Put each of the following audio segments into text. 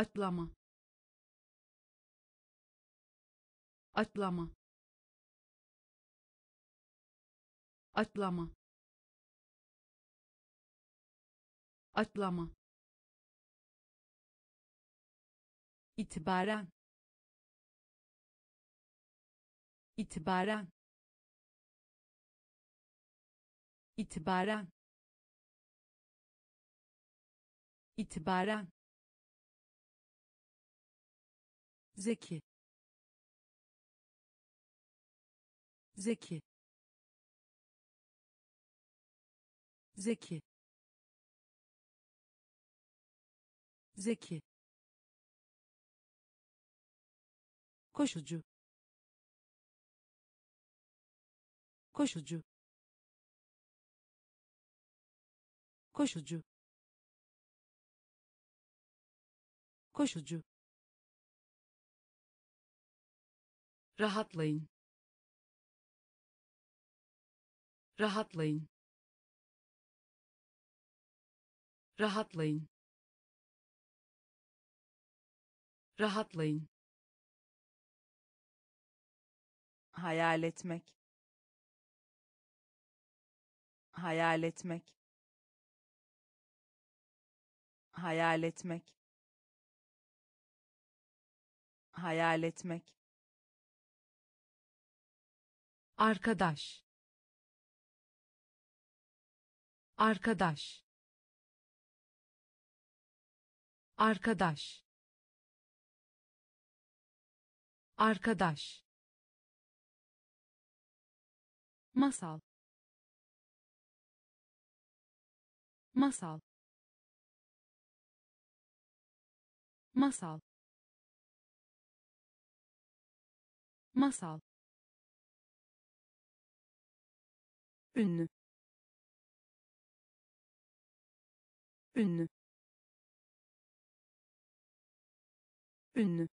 atlama. Atlama. Atlama. Atlama. İtibaren. İtibaren. İtibaren. İtibaren zeki. Zeki. Zeki. Zeki. Koşucu. Koşucu. Koşucu. Koşucu rahatlayın. Rahatlayın. Rahatlayın. Rahatlayın. Hayal etmek. Hayal etmek. Hayal etmek. Hayal etmek arkadaş. Arkadaş. Arkadaş. Arkadaş. Masal. Masal. Masal. Masal ünlü ünlü ünlü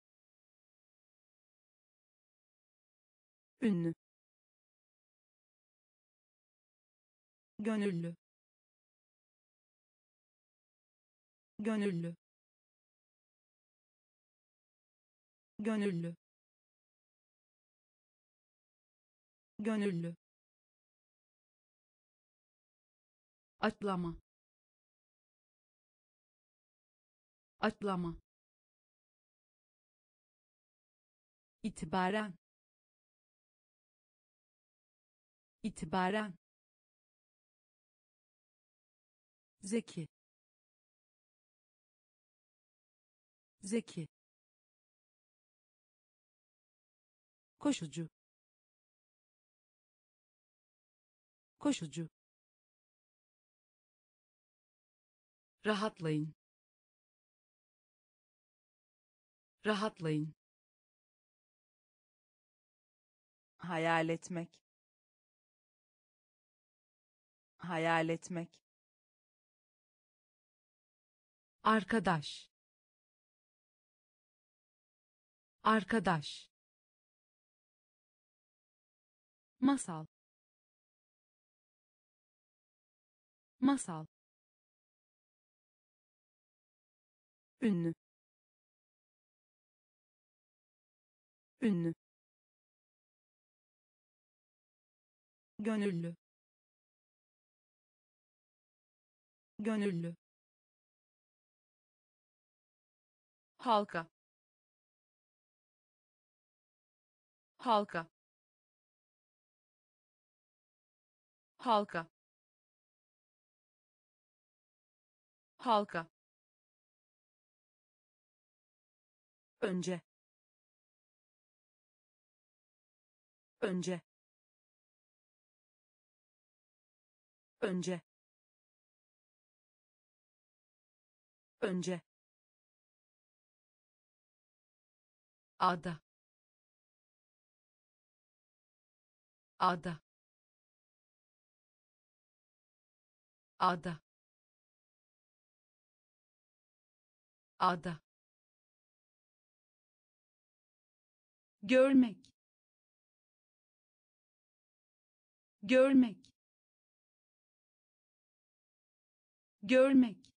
ünlü gönüllü gönüllü gönüllü gönüllü atlama. Atlama. İtibaren. İtibaren. Zeki. Zeki. Koşucu. Koşucu rahatlayın. Rahatlayın. Hayal etmek. Hayal etmek. Arkadaş. Arkadaş. Masal. Masal ünlü. Ünlü. Gönüllü. Gönüllü. Halka. Halka. Halka. Halka önce. Önce. Önce. Önce. Ada. Ada. Ada. Ada görmek. Görmek. Görmek.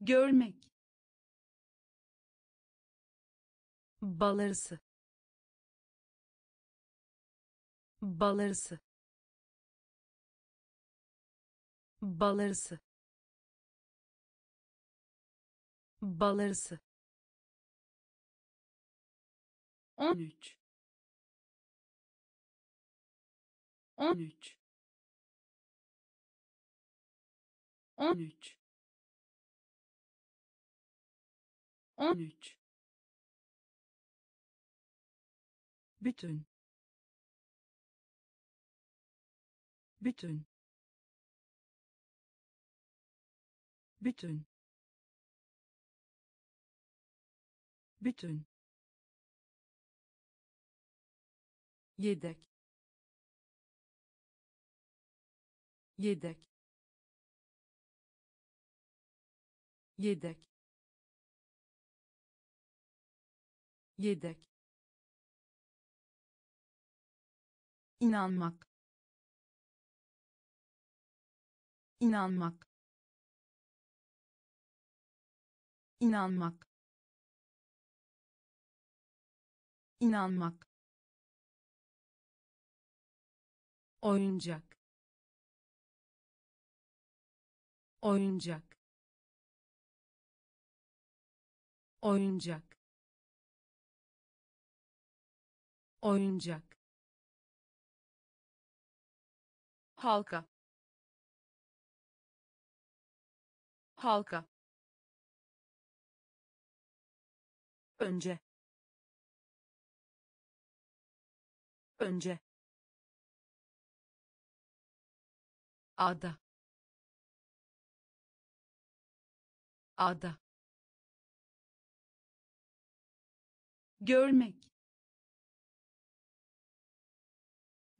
Görmek. Balarısı balarısı balarısı balarısı on üç. on üç. on üç. on üç. Bütün. Bütün. Bütün. Bütün yedek. Yedek. Yedek. Yedek. İnanmak. İnanmak. İnanmak. İnanmak oyuncak. Oyuncak. Oyuncak. Oyuncak. Halka. Halka. Önce. Önce ada. Ada. Görmek.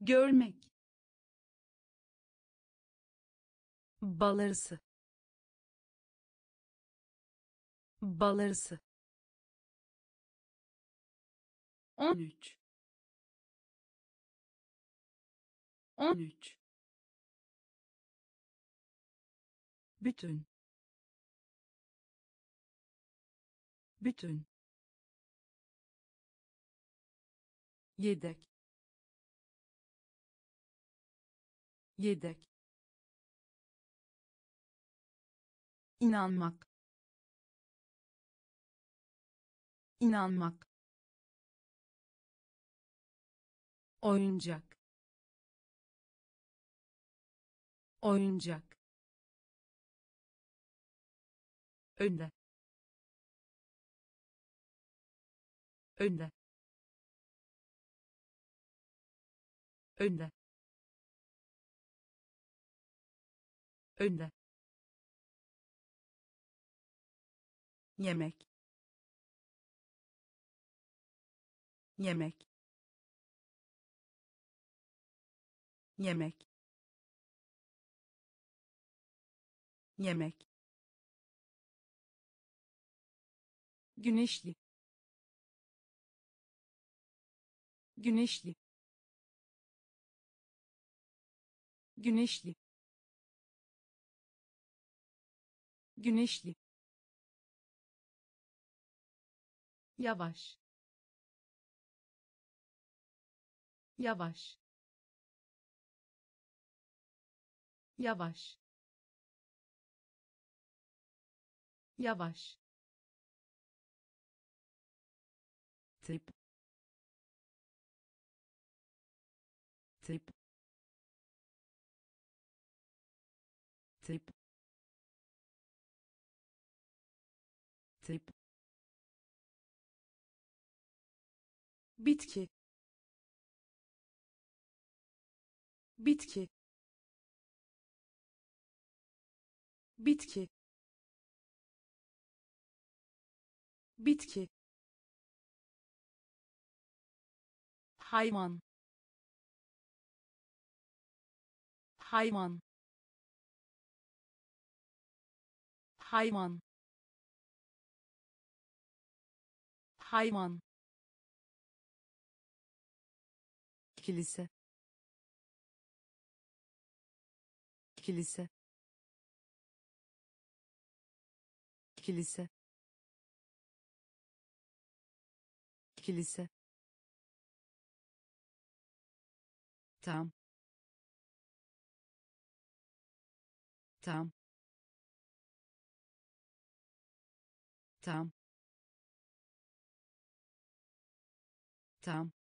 Görmek. Balarısı balarısı 13 13 bütün. Bütün. Yedek. Yedek. İnanmak. İnanmak. Oyuncak. Oyuncak önde. Önde. Önde. Önde. Yemek. Yemek. Yemek. Yemek güneşli. Güneşli. Güneşli. Güneşli. Yavaş. Yavaş. Yavaş. Yavaş tip. Tip. Tip. Tip. Bitki. Bitki. Bitki. Bitki hayvan. Hayvan. Hayvan. Hayvan. Kilise. Kilise. Kilise. Kilise tam tam tam tam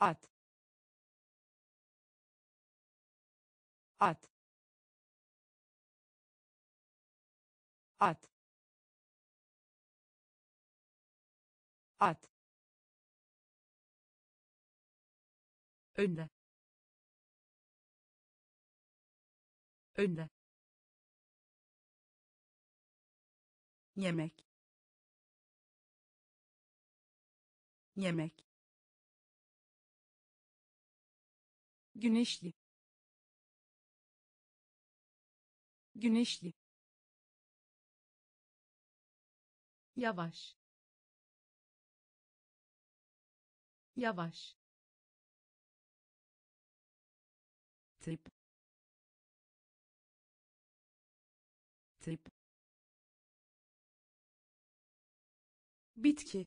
at. At. At. At önde. Önde. Yemek. Yemek. Güneşli. Güneşli. Yavaş. Yavaş tip. Tip. Bitki.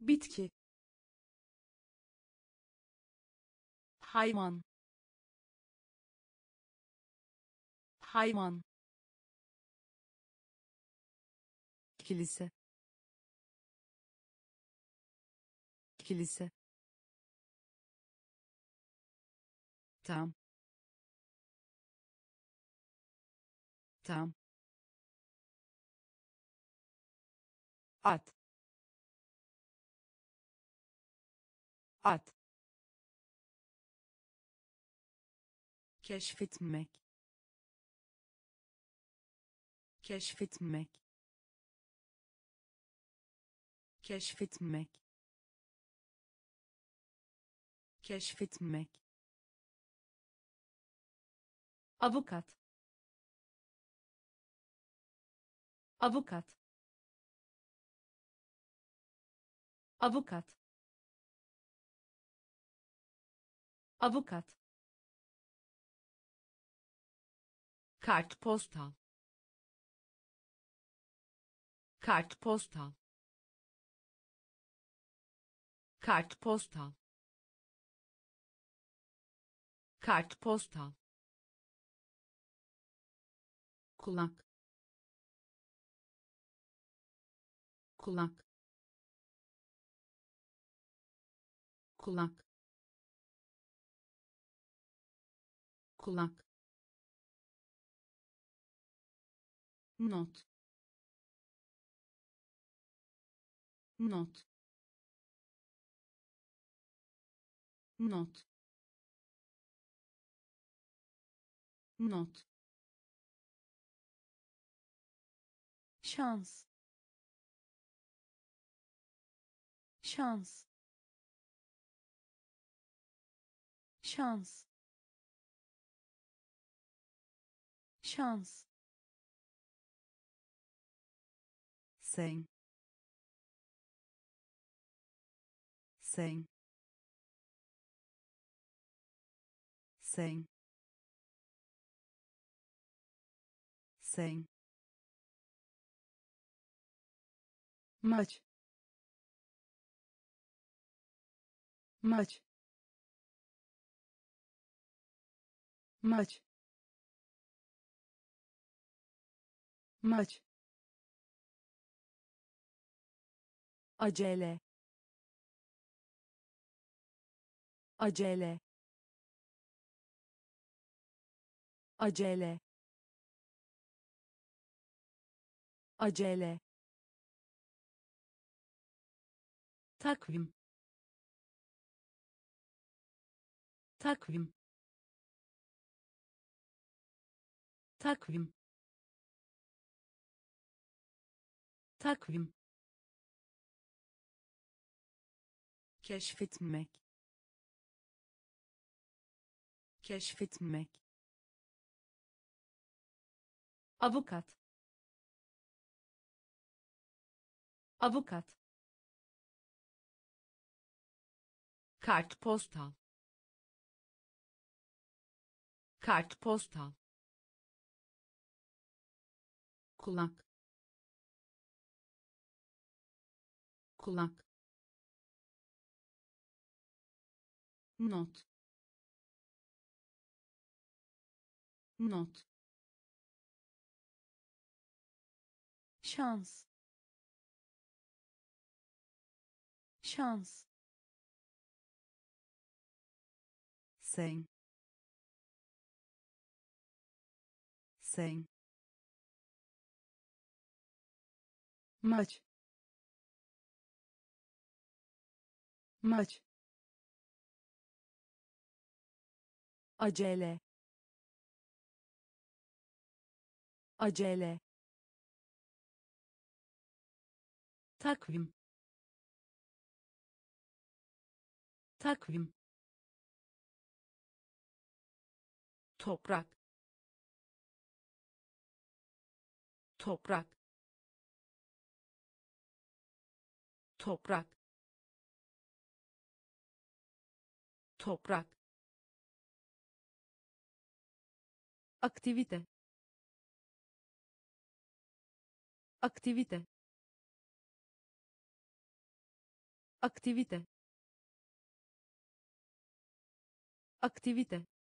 Bitki. Hayvan. Hayvan. Kilise. Kilise tam tam at. At. Keşfetmek. Keşfetmek. Keşfetmek. Keşfetmek avukat. Avukat. Avukat. Avukat. Kartpostal kartpostal kartpostal kartpostal kulak. Kulak. Kulak. Kulak. Not. Not. Not. Not şans. Şans. Şans. Şans. Sen sen sen sen maç. Maç. Maç. Maç. Acele. Acele. Acele. Acele takvim. Takvim. Takvim. Takvim. Keşfetmek. Keşfetmek. Avukat. Avukat kartpostal kartpostal kulak. Kulak. Not. Not. Şans. Şans sen sen maç maç acele. Acele. Takvim. Takvim toprak. Toprak. Toprak. Toprak. Aktivite. Aktivite. Aktivite. Aktivite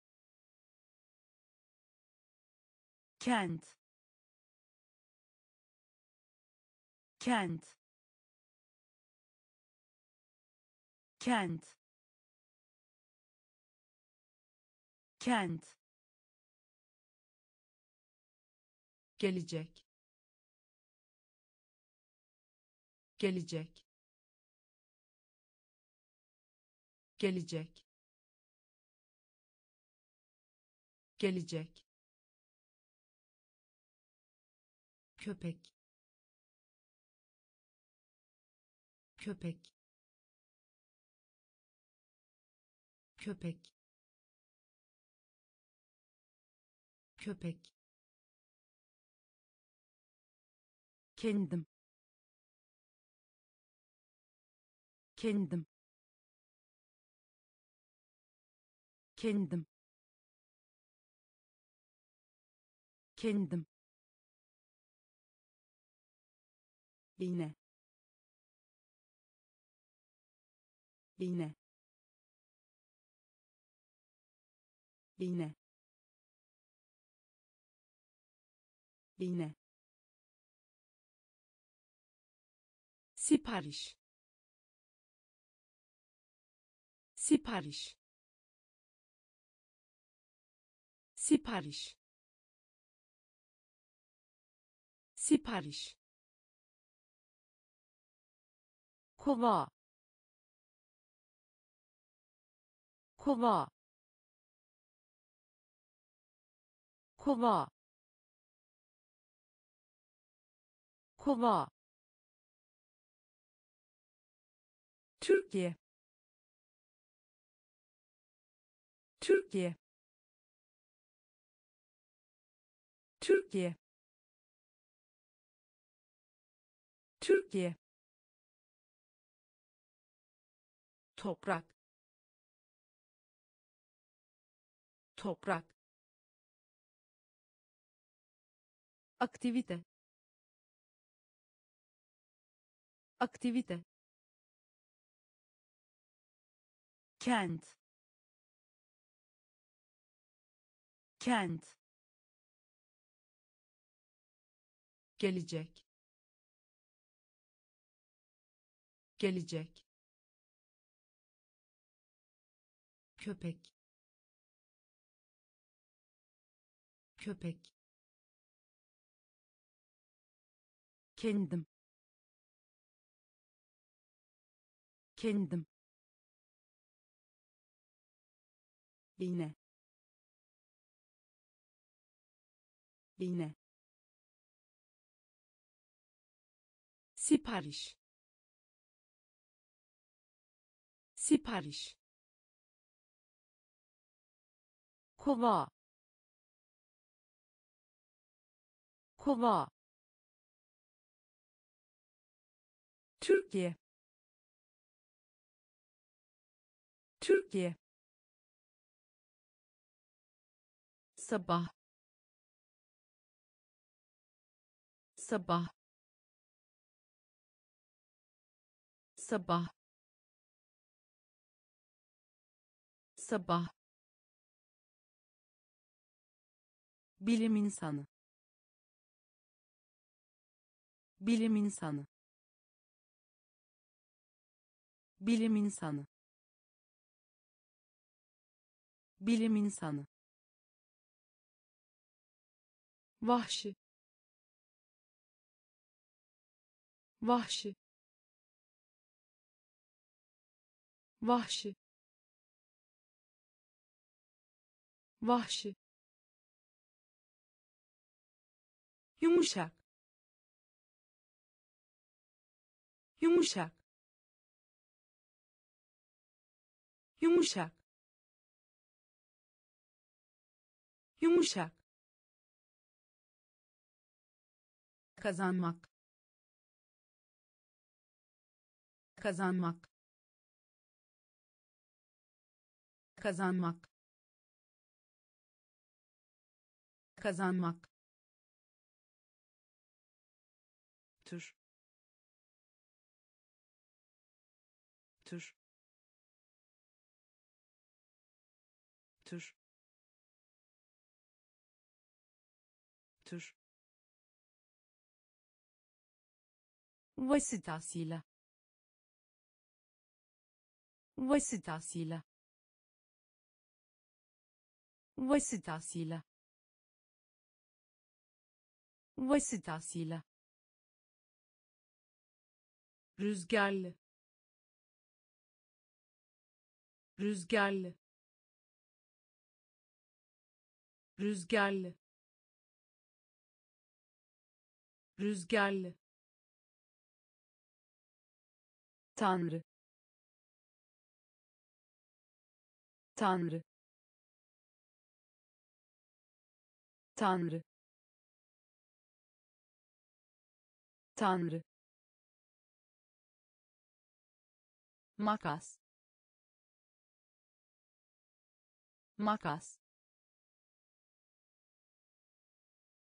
kent. Kent. Kent. Kent. Gelecek. Gelecek. Gelecek. Gelecek köpek. Köpek. Köpek. Köpek. Kendim. Kendim. Kendim. Kendim iğne iğne iğne iğne sipariş. Sipariş. Sipariş. Sipariş kova. Kova. Kova. Kova. Türkiye. Türkiye. Türkiye. Türkiye toprak. Toprak. Aktivite. Aktivite. Kent. Kent. Gelecek. Gelecek köpek. Köpek. Kendim. Kendim. İğne iğne sipariş. Sipariş kova. Kova. Türkiye. Türkiye. Sabah. Sabah. Sabah. Sabah bilim insanı. Bilim insanı. Bilim insanı. Bilim insanı. Vahşi. Vahşi. Vahşi. Vahşi yumuşak. Yumuşak. Yumuşak. Yumuşak. Kazanmak. Kazanmak. Kazanmak. Kazanmak tür tür tür tür vasıtasıyla vasıtasıyla vasıtasıyla vasıtasıyla rüzgarlı. Rüzgarlı. Rüzgarlı. Rüzgarlı. Tanrı. Tanrı. Tanrı. Tanrı makas. Makas.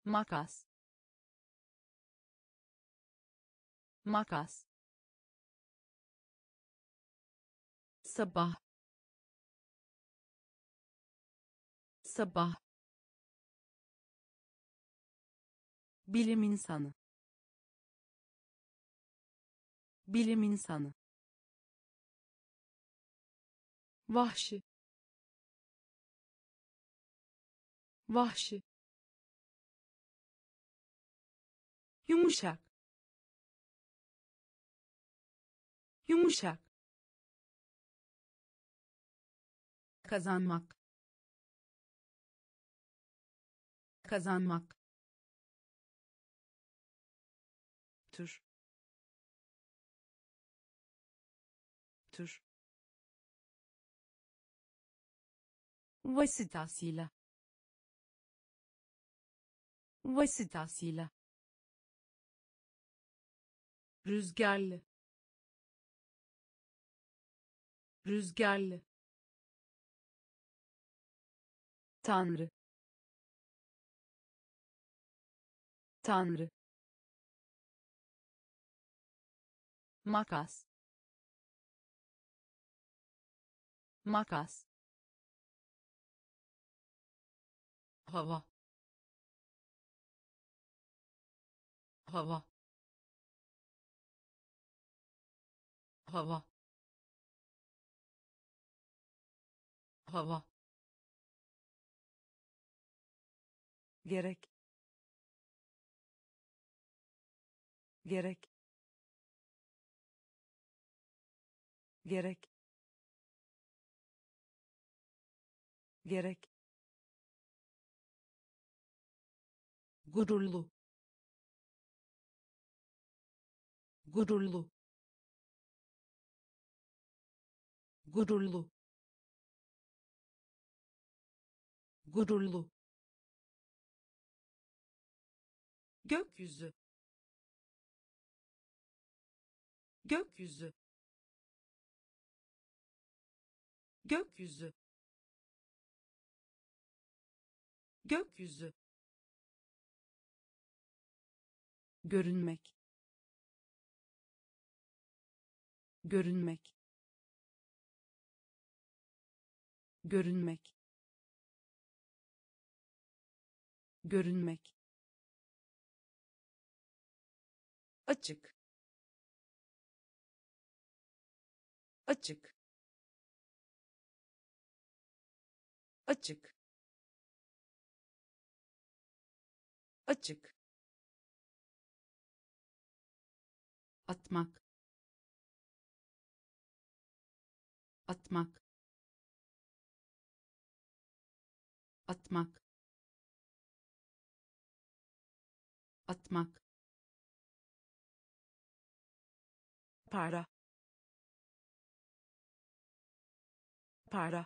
Makas. Makas. Sabah. Sabah. Bilim insanı. Bilim insanı vahşi. Vahşi. Yumuşak. Yumuşak. Kazanmak. Kazanmak. Tür. Tür vasıtasıyla vasıtasıyla rüzgarlı. Rüzgarlı. Tanrı. Tanrı. Makas. Makas hava. Hava. Hava. Hava. Gerek. Gerek. Gerek. Gerek gururlu. Gururlu. Gururlu. Gururlu. Gökyüzü. Gökyüzü. Gökyüzü. Gökyüzü görünmek. Görünmek. Görünmek. Görünmek. Açık. Açık. Açık. Açık atmak. Atmak. Atmak. Atmak. Para. Para.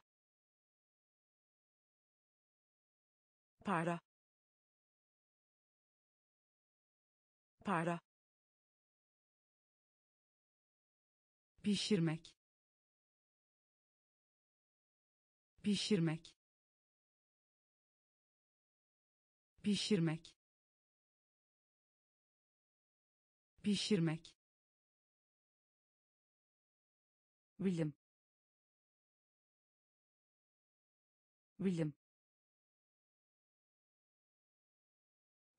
Para. Para pişirmek pişirmek pişirmek pişirmek bilim bilim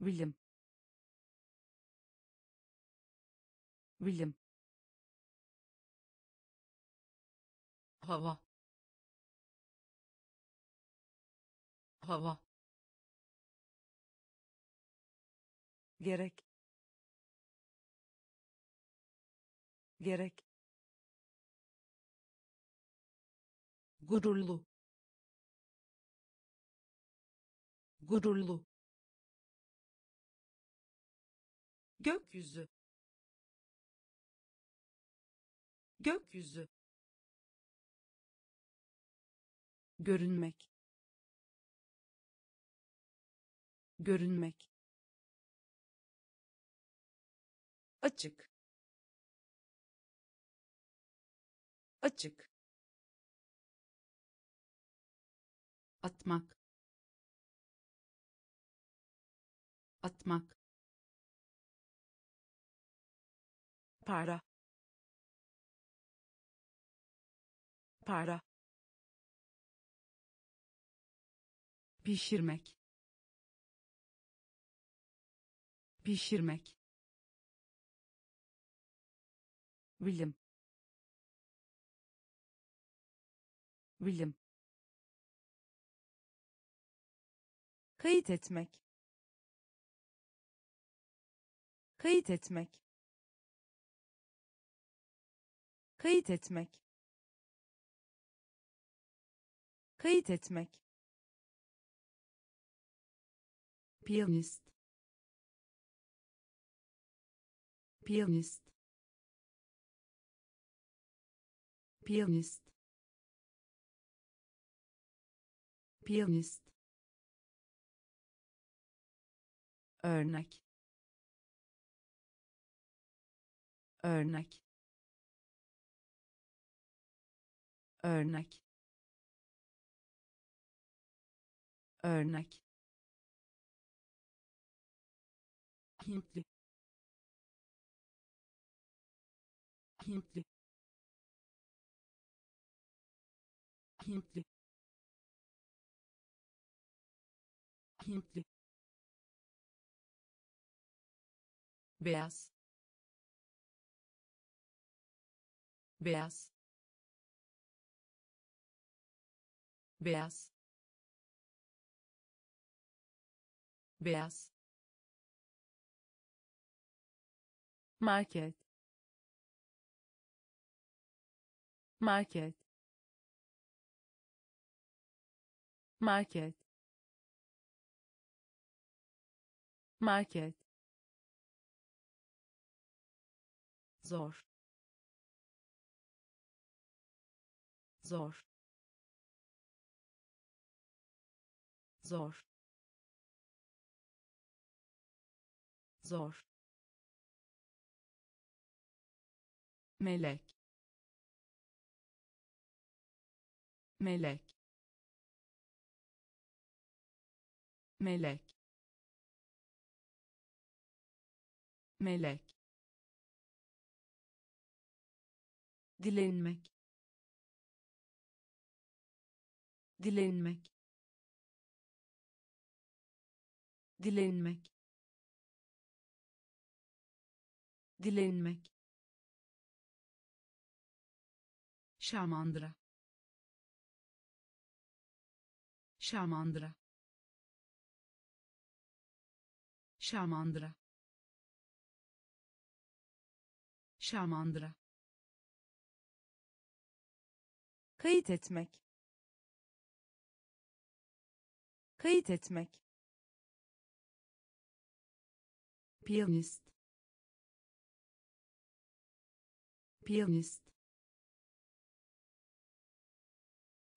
bilim bilim hava. Hava. Gerek. Gerek. Gururlu. Gururlu. Gökyüzü. Gökyüzü görünmek. Görünmek. Açık. Açık. Atmak. Atmak. Para. Para pişirmek pişirmek bilim bilim kayıt etmek kayıt etmek kayıt etmek kayıt etmek piyanist piyanist piyanist piyanist örnek. Örnek. Örnek. Örnek Hintli. Hintli. Hintli. Hintli. Beyaz. Beyaz. Beyaz. Beyaz market. Market. Market. Market. Zor. Zor. Zor. Zor melek. Melek. Melek. Melek. Dilenmek. Dilenmek. Dilenmek. Dilenmek şamandıra. Şamandıra. Şamandıra. Şamandıra. Kayıt etmek. Kayıt etmek. Piyanist. Piyanist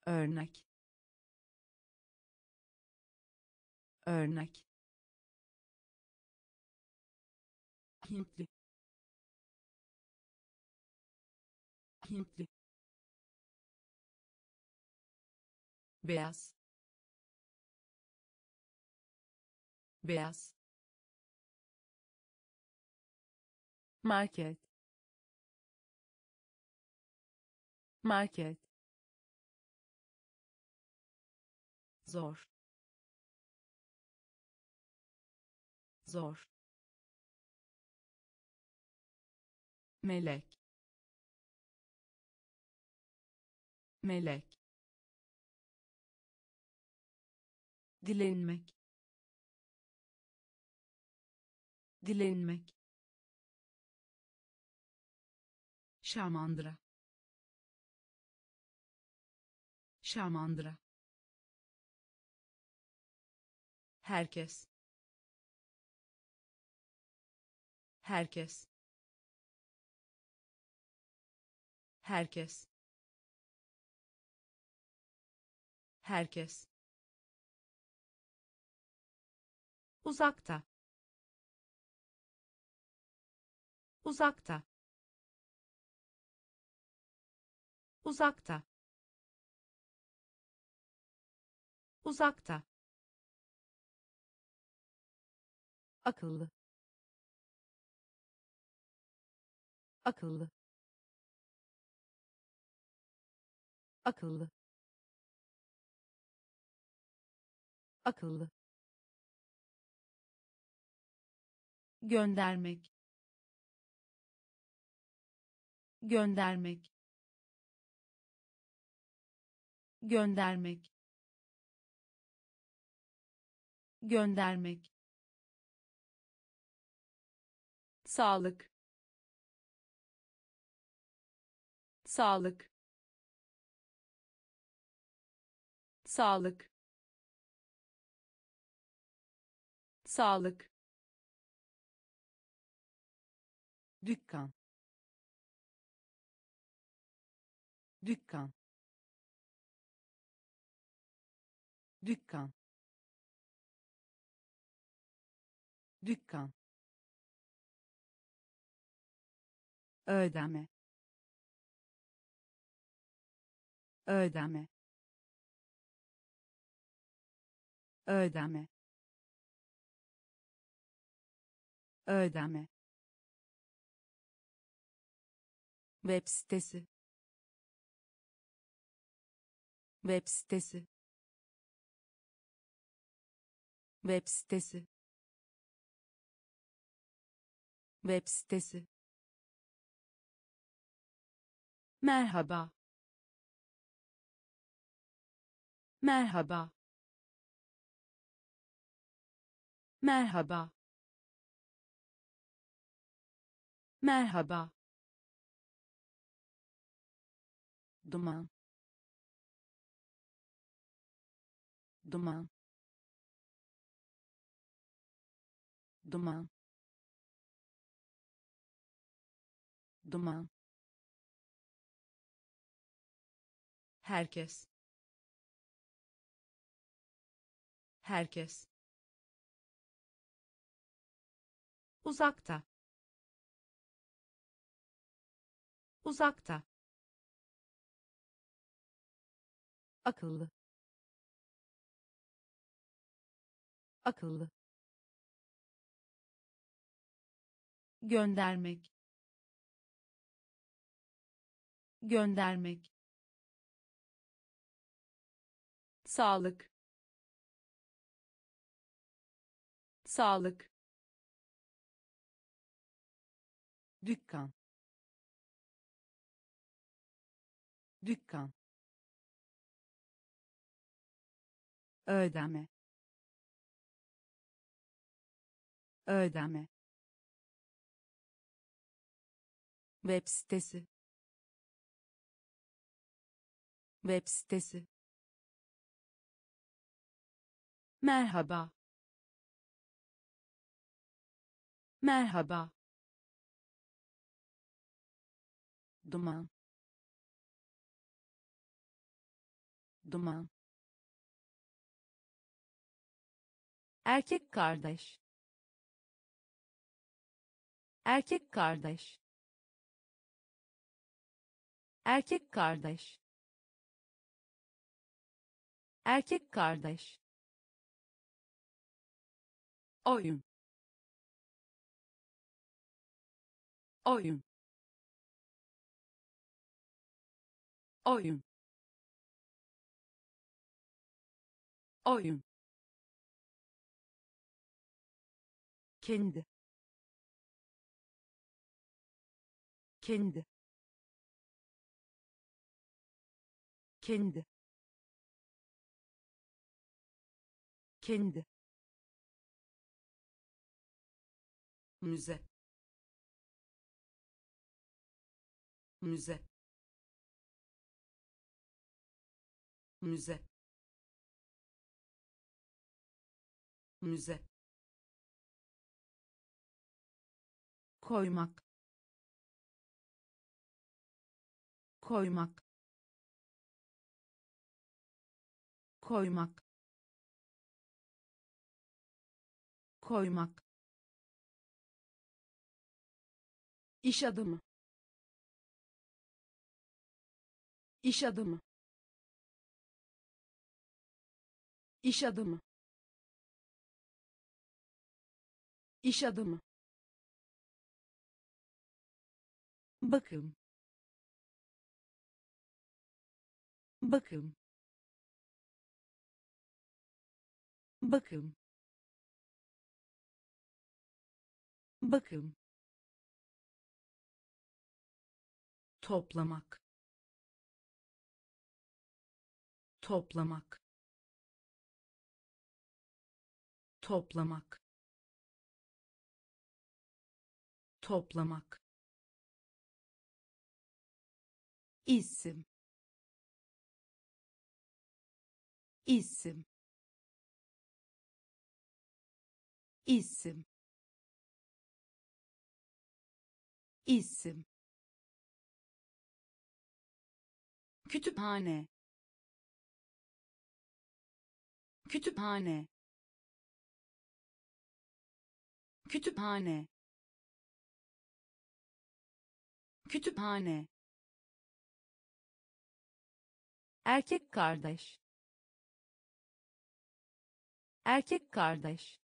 örnek. Örnek. Hintli. Hintli. Beyaz. Beyaz. Market. Market zor. Zor. Melek. Melek. Dilenmek. Dilenmek. Şamandıra. Şamandıra herkes. Herkes. Herkes. Herkes. Uzakta. Uzakta. Uzakta. Uzakta akıllı. Akıllı. Akıllı. Akıllı. Göndermek. Göndermek. Göndermek. Göndermek sağlık. Sağlık. Sağlık. Sağlık. Dükkan. Dükkan. Dükkan. Dükkan ödeme ödeme ödeme ödeme web sitesi. Web sitesi. Web sitesi. Web sitesi merhaba. Merhaba. Merhaba. Merhaba. Duman. Duman. Duman. Duman herkes. Herkes. Uzakta. Uzakta. Akıllı. Akıllı. Göndermek. Göndermek sağlık. Sağlık. Dükkan. Dükkan. Ödeme. Ödeme. Web sitesi. Web sitesi merhaba. Merhaba. Duman. Duman. Erkek kardeş. Erkek kardeş. Erkek kardeş. Erkek kardeş oyun. Oyun. Oyun. Oyun. Kendi. Kendi. Kendi. Kendi müze. Müze. Müze. Müze. Koymak. Koymak. Koymak. Koymak iş adamı. İş adamı. İş adamı. İş adamı. Bakım. Bakım. Bakım. Bakım toplamak. Toplamak. Toplamak. Toplamak. İsim. İsim. İsim. İsim kütüphane kütüphane kütüphane kütüphane. Erkek kardeş. Erkek kardeş.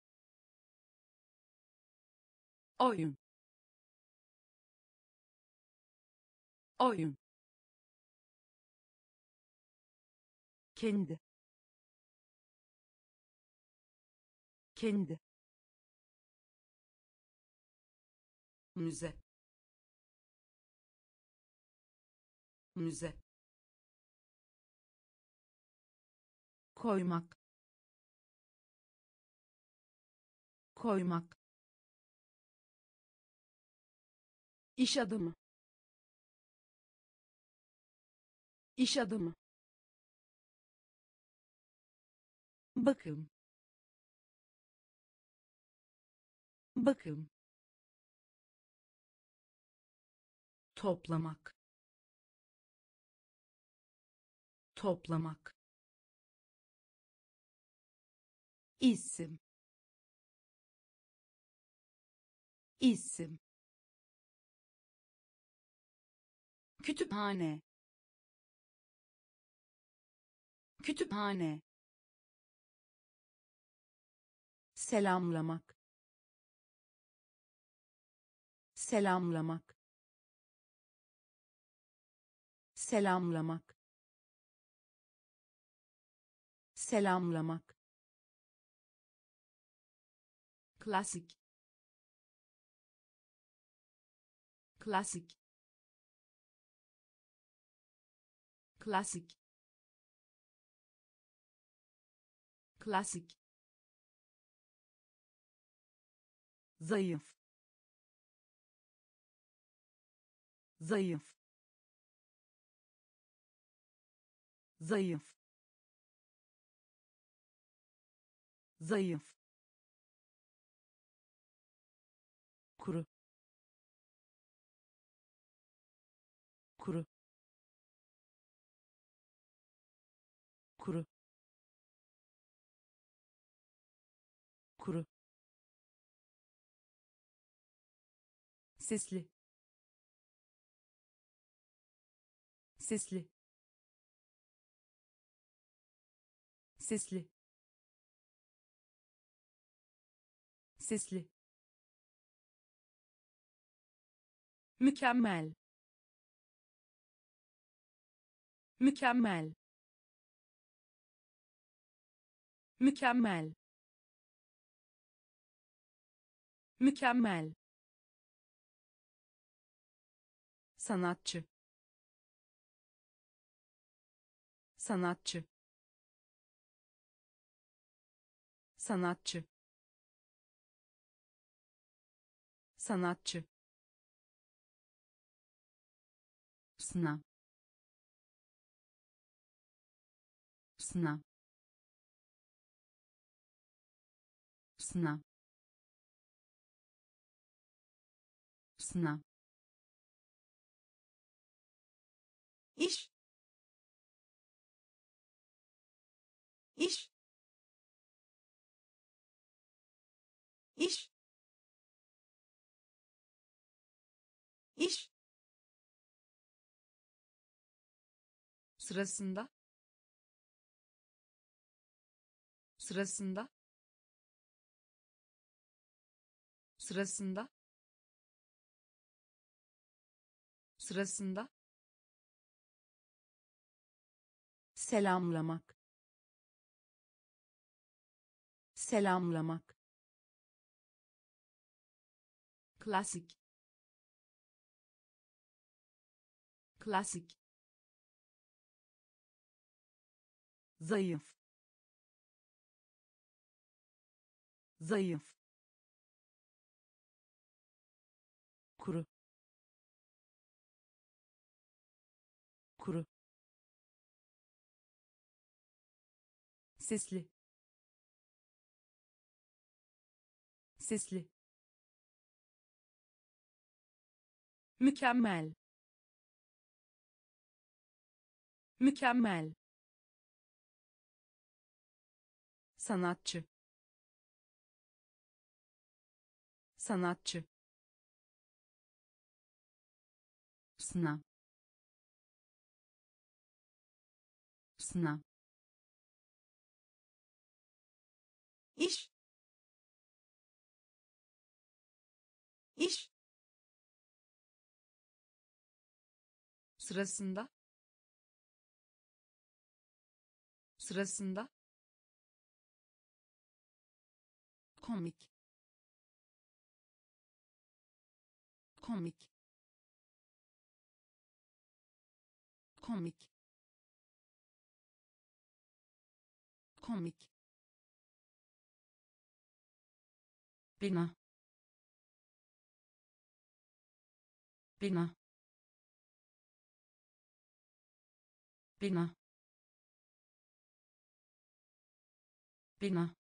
Oyun. Oyun kendi. Kendi. Müze. Müze. Koymak. Koymak. İş adamı iş adamı bakım. Bakım. Toplamak. Toplamak. İsim. İsim. Kütüphane. Kütüphane selamlamak. Selamlamak. Selamlamak. Selamlamak. Klasik. Klasik. Klasik. Klasik zayıf zayıf zayıf zayıf sesli. Sesli. Sesli. Sesli. Mükemmel. Mükemmel. Mükemmel. Mükemmel sanatçı. Sanatçı. Sanatçı. Sanatçı. Sınav. Sınav. Sınav. Sınav iş. İş. İş. İş. Sırasında. Sırasında. Sırasında. Sırasında selamlamak. Selamlamak. Klasik. Klasik. Zayıf. Zayıf sesli. Sesli. Mükemmel. Mükemmel. Sanatçı. Sanatçı. Sınav. Sınav iş. İş. Sırasında. Sırasında. Komik. Komik. Komik. Komik bina bina bina bina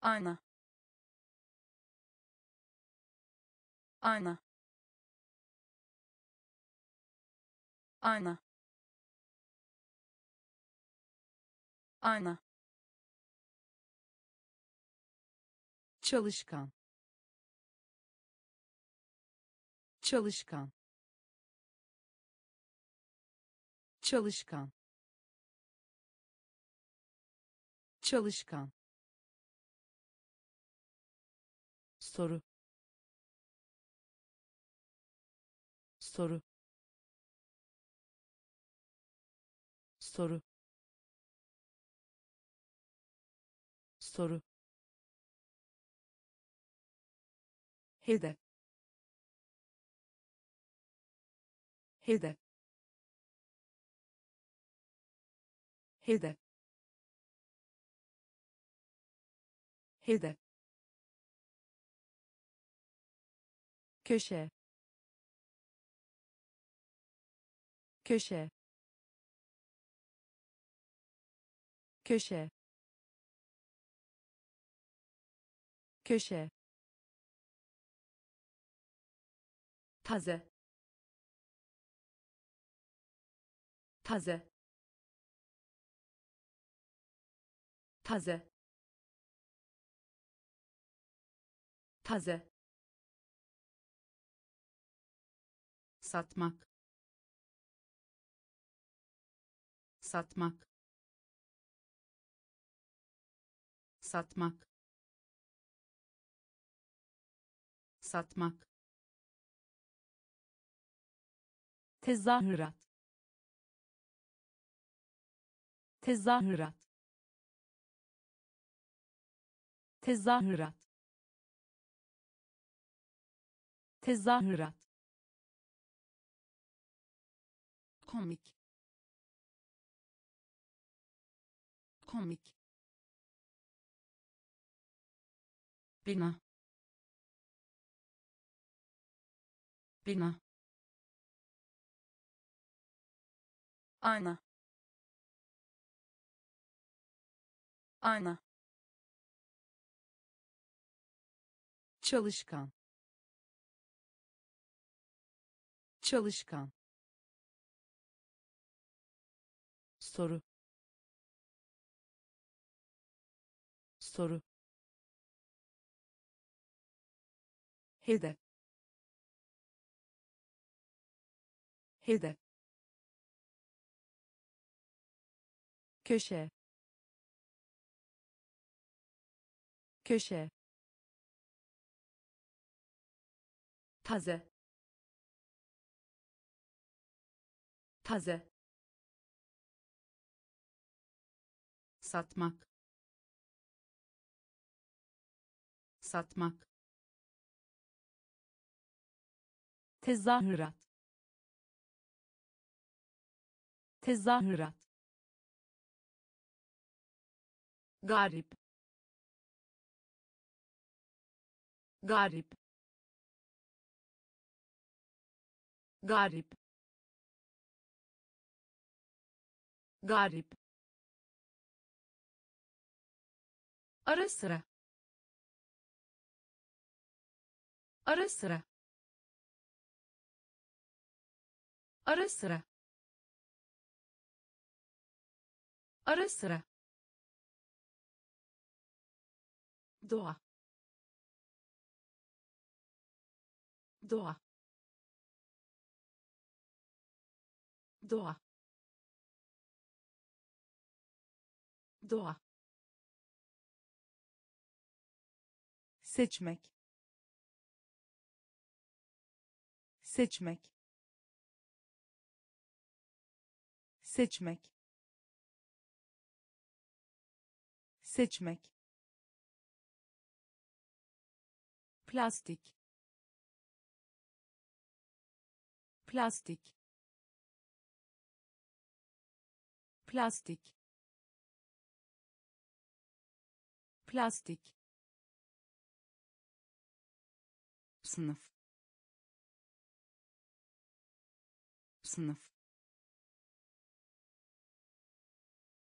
ayna. Ayna. Ayna. Ayna çalışkan. Çalışkan. Çalışkan. Çalışkan. Soru. Soru. Soru. Soru hedef hedef hedef hedef köşe. Köşe. Köşe. Köşe taze. Taze. Taze. Taze. Satmak. Satmak. Satmak. Satmak tezahürat. Tezahürat. Tezahürat. Tezahürat. Komik. Komik. Bina. Bina ayna ayna çalışkan. Çalışkan. Soru. Soru. Hedef. Hedef köşe. Köşe. Taze. Taze. Satmak. Satmak. Tezahürat. Tezahürat garip garip garip garip ara sıra ara sıra doğa. Doğa. Doğa. Doğa. Seçmek. Seçmek. Seçmek. Seçmek plastik. Plastik. Plastik. Plastik. Sınıf. Sınıf.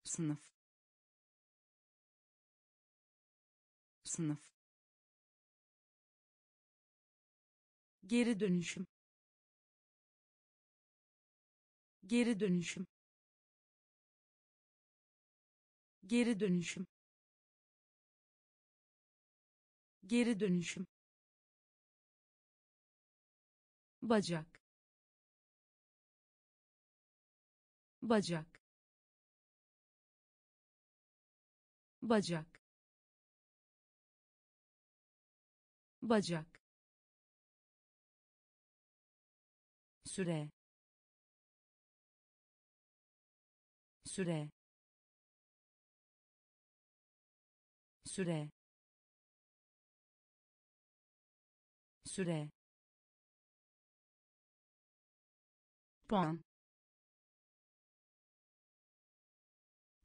Sınıf. Sınıf geri dönüşüm. Geri dönüşüm. Geri dönüşüm. Geri dönüşüm. Bacak. Bacak. Bacak. Bacak süre süre süre süre. Puan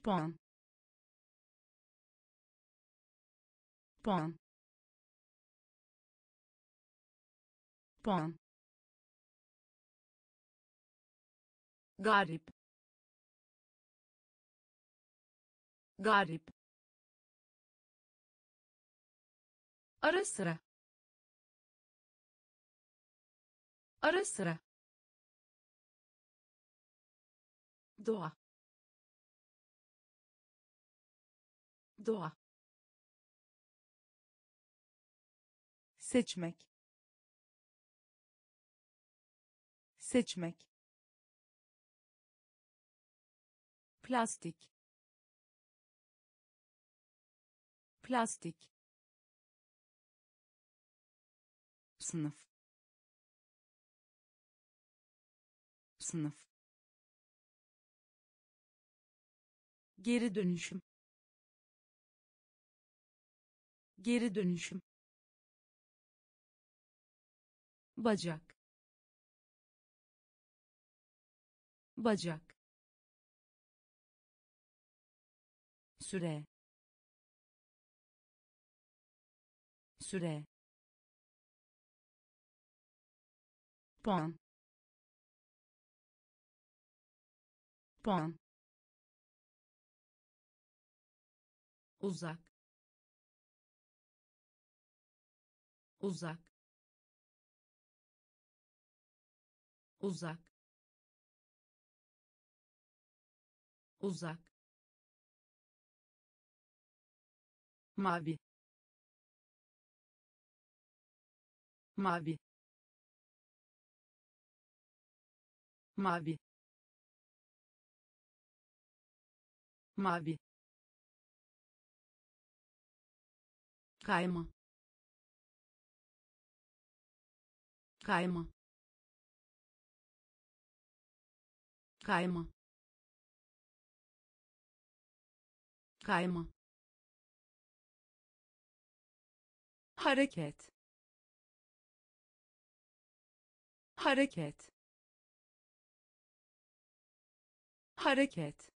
puan puan puan garip. Garip. Ara sıra. Ara sıra. Doğa. Doğa. Seçmek. Seçmek plastik. Plastik. Sınıf. Sınıf. Geri dönüşüm. Geri dönüşüm. Bacak. Bacak süre. Süre. Puan. Puan. Uzak. Uzak. Uzak. Uzak mavi. Mavi. Mavi. Mavi. Kayma kayma kayma kayma hareket. Hareket. Hareket.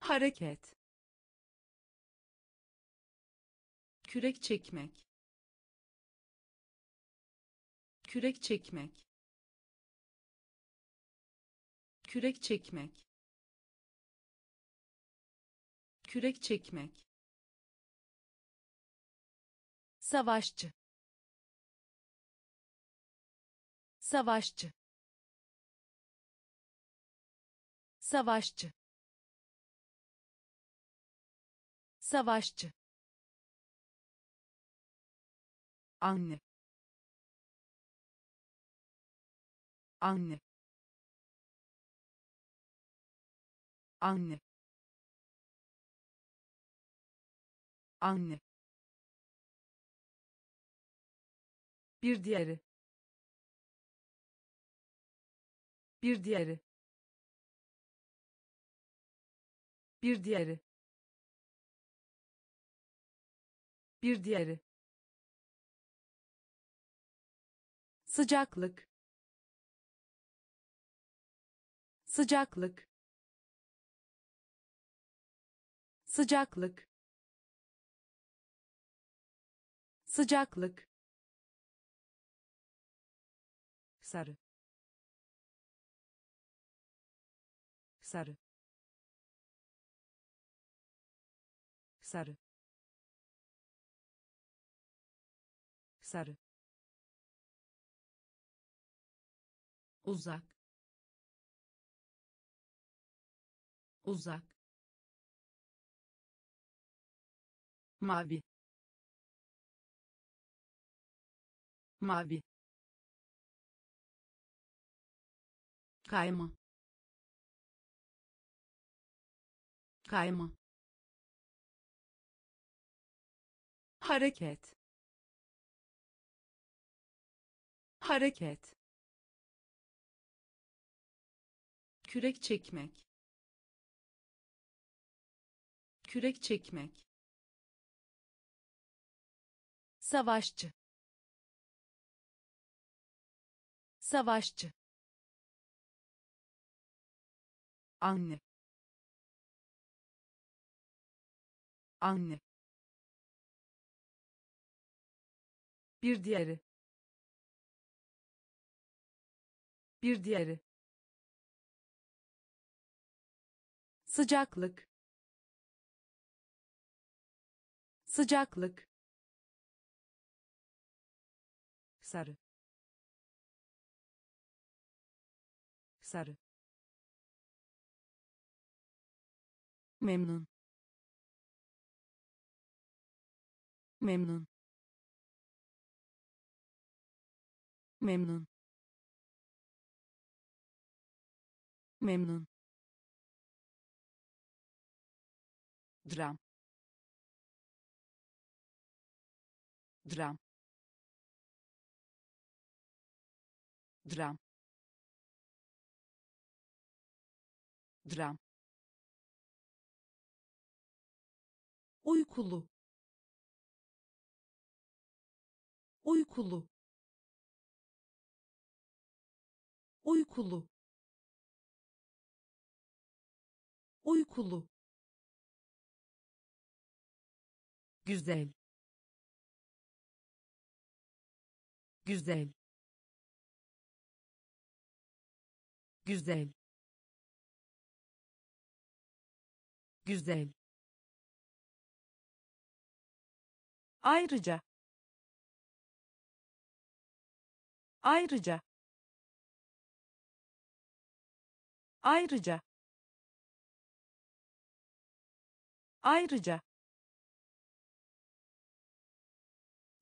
Hareket. Kürek çekmek. Kürek çekmek. Kürek çekmek. Kürek çekmek savaşçı. Savaşçı. Savaşçı. Savaşçı. Anne. Anne. Anne. Anne bir diğeri. Bir diğeri. Bir diğeri. Bir diğeri. Sıcaklık. Sıcaklık. Sıcaklık. Sıcaklık sarı. Sarı. Sarı. Sarı. Uzak. Uzak. Mavi. Mavi kayma. Kayma. Hareket. Hareket. Kürek çekmek. Kürek çekmek. Savaşçı. Savaşçı anne. Anne. Bir diğeri. Bir diğeri. Sıcaklık. Sıcaklık. Sarı. Sarı memnun. Memnun. Memnun. Memnun. Dram. Dram. Dram. Dram uykulu. Uykulu. Uykulu. Uykulu. Güzel. Güzel. Güzel. Güzel ayrıca. Ayrıca. Ayrıca. Ayrıca.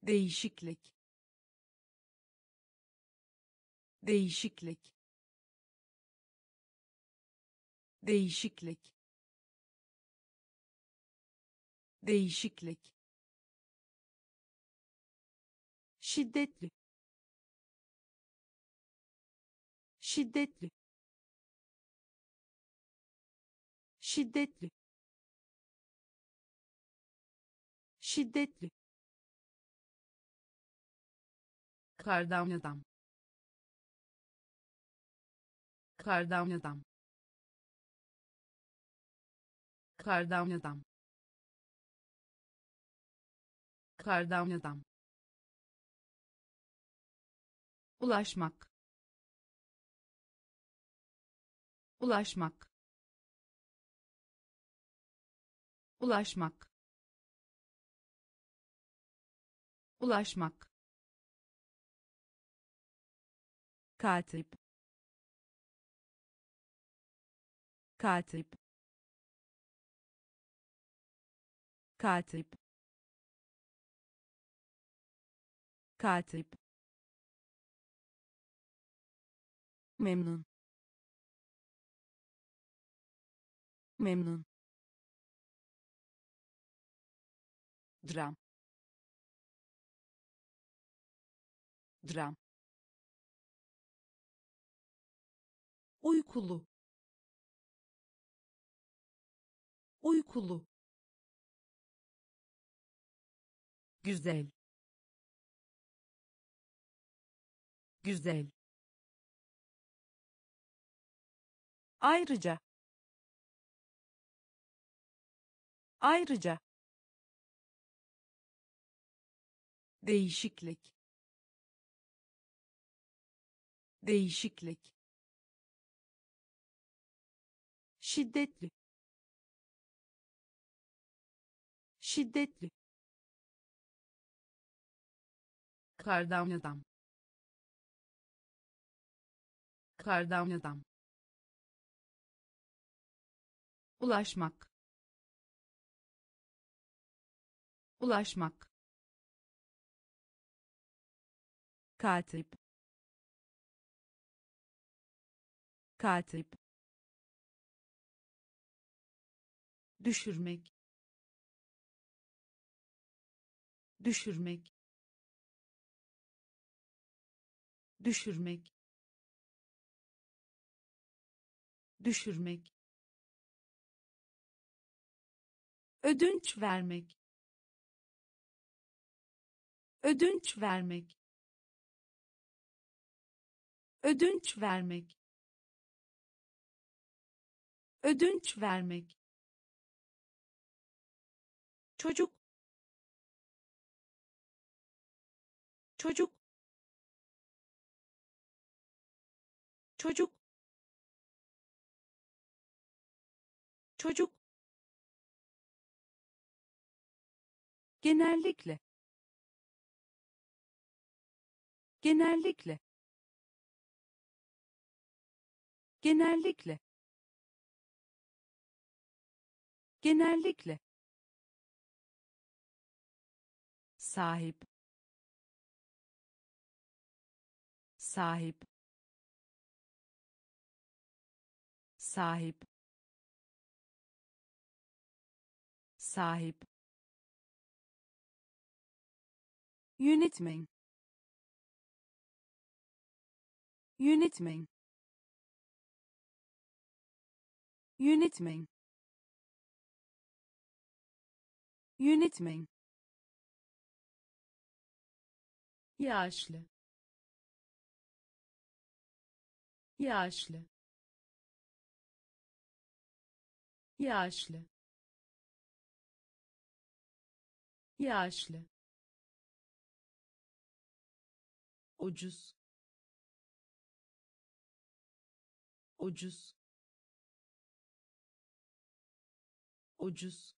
Değişiklik. Değişiklik. Değişiklik. Değişiklik şiddetli. Şiddetli. Şiddetli. Şiddetli. Kardan adam kardan adam kardan adam kardan adam ulaşmak. Ulaşmak. Ulaşmak. Ulaşmak. Katip. Katip. Katip. Katip memnun. Memnun. Dram. Dram. Uykulu. Uykulu. Güzel. Güzel ayrıca ayrıca değişiklik. Değişiklik. Şiddetli. Şiddetli. Kardan adam kardan adam ulaşmak. Ulaşmak. Katip. Katip. Düşürmek. Düşürmek. Düşürmek. Düşürmek ödünç vermek. Ödünç vermek. Ödünç vermek. Ödünç vermek. Çocuk. Çocuk. Çocuk. Çocuk genellikle. Genellikle. Genellikle. Genellikle. Sahip. Sahip. Sahip. Sahip yönetmen. Yönetmen. Yönetmen. Yönetmen. Yaşlı. Yaşlı. Yaşlı. Yaşlı ucuz. Ucuz. Ucuz.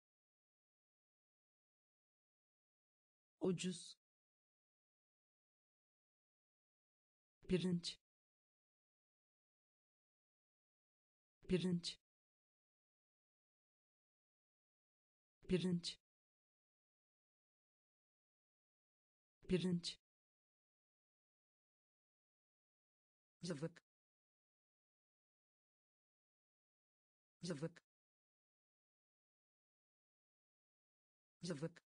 Ucuz. Pirinç. Pirinç. Pirinç. Pirinç zıvık zıvık zıvık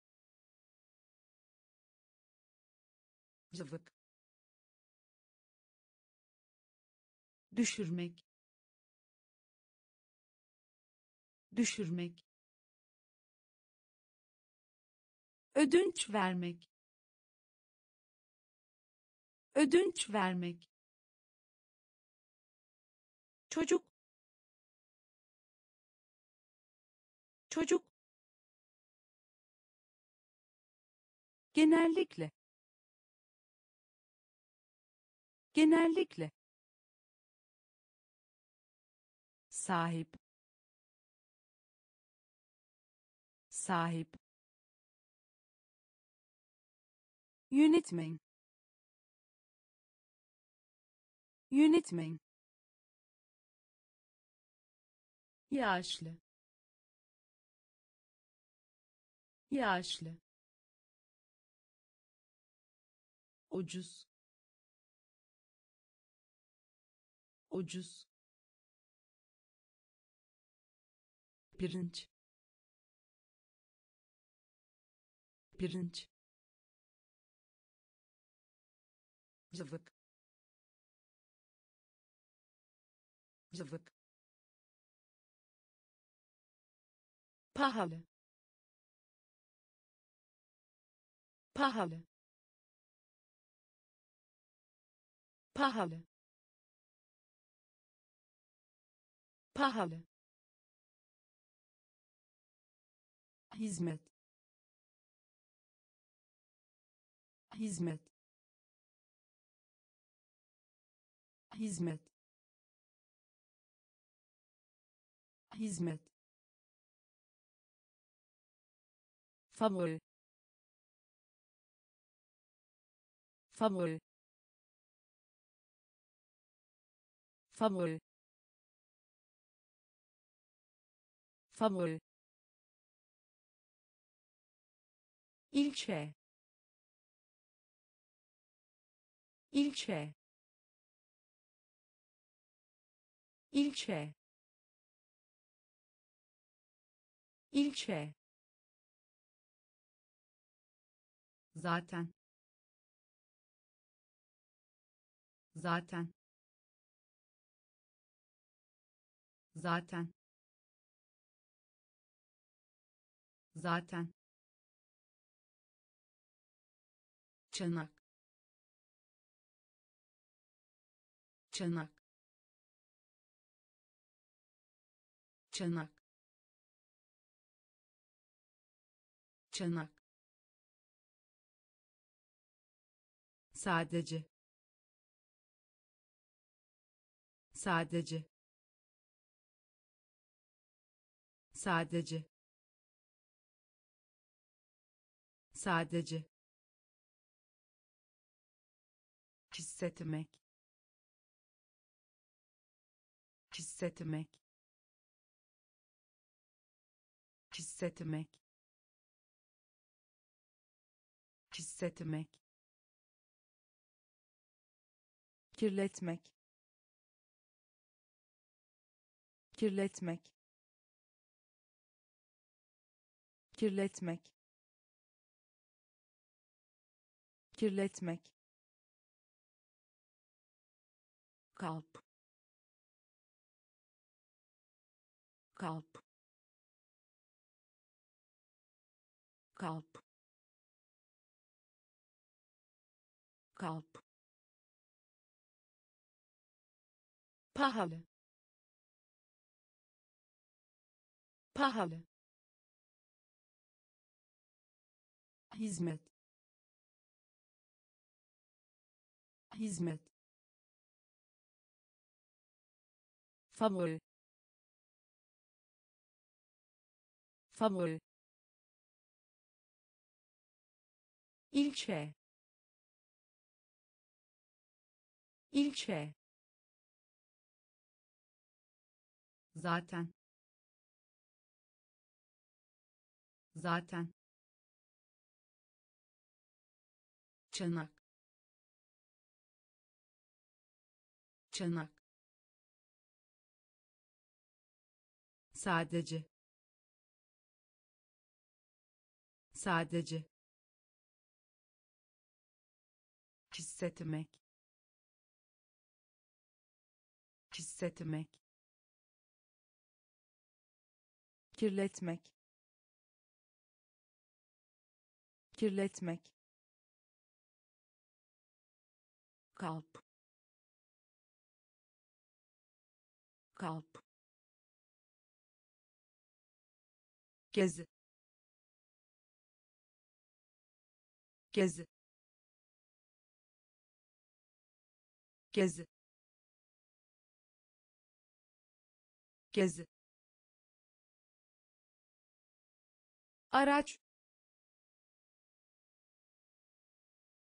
zıvık düşürmek. Düşürmek. Ödünç vermek. Ödünç vermek çocuk çocuk genellikle. Genellikle. Sahip. Sahip. Yönetmen. Yönetmen yaşlı. Yaşlı. Ucuz. Ucuz. Pirinç. Pirinç. Zıvık. Zıvık pahalı. Pahalı. Pahalı. Pahalı. Hizmet. Hizmet. Hizmet. Hizmet favori favori favori favori ilçe ilçe ilçe ilçe zaten. Zaten. Zaten. Zaten. Çanak. Çanak. Çanak. Çanak sadece. Sadece. Sadece. Sadece. Hissetmek. Hissetmek. Hissetmek. Hissetmek kirletmek. Kirletmek. Kirletmek. Kirletmek. Kalp. Kalp. Kalp. Kalp pahalı. Pahalı. Hizmet. Hizmet. Favori. Favori. İlçe. İlçe zaten. Zaten. Çanak. Çanak. Sadece. Sadece. Hissetmek. Hissetmek kirletmek. Kirletmek. Kalp. Kalp. Gezi gezi gezi gezi araç.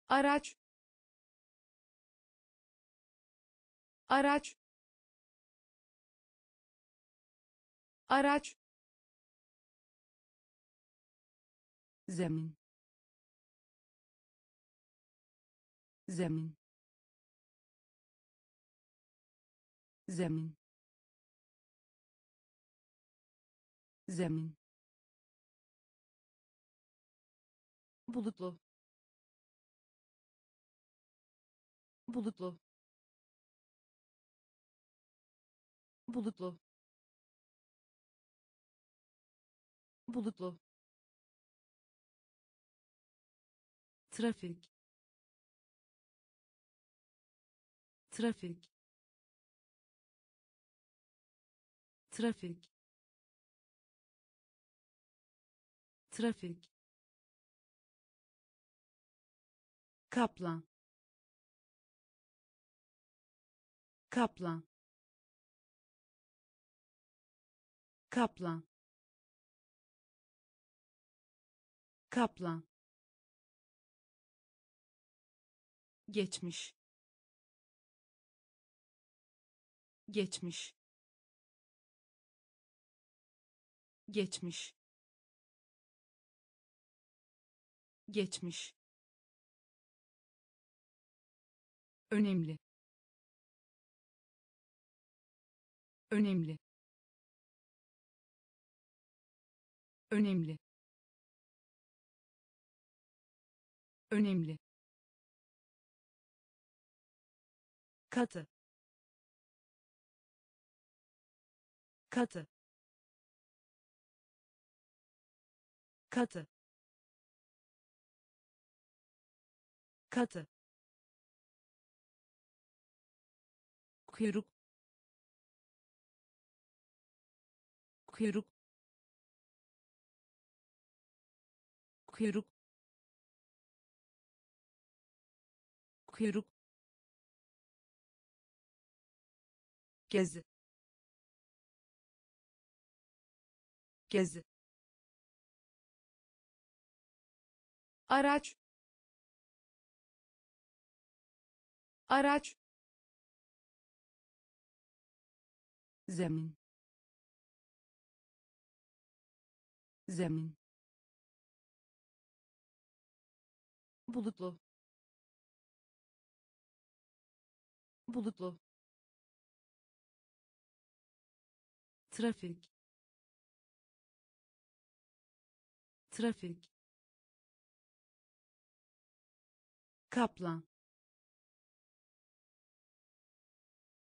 Araç. Araç. Araç. Zemin. Zemin. Zemin. Zemin bulutlu. Bulutlu. Bulutlu. Bulutlu. Trafik. Trafik. Trafik. Trafik kaplan. Kaplan. Kaplan. Kaplan. Geçmiş. Geçmiş. Geçmiş. Geçmiş önemli. Önemli. Önemli. Önemli. Katı. Katı. Katı. Katı kuyruk. Kuyruk. Kuyruk. Kuyruk. Gezi gezi araç. Araç zemin. Zemin. Bulutlu. Bulutlu. Trafik. Trafik. Kaplan.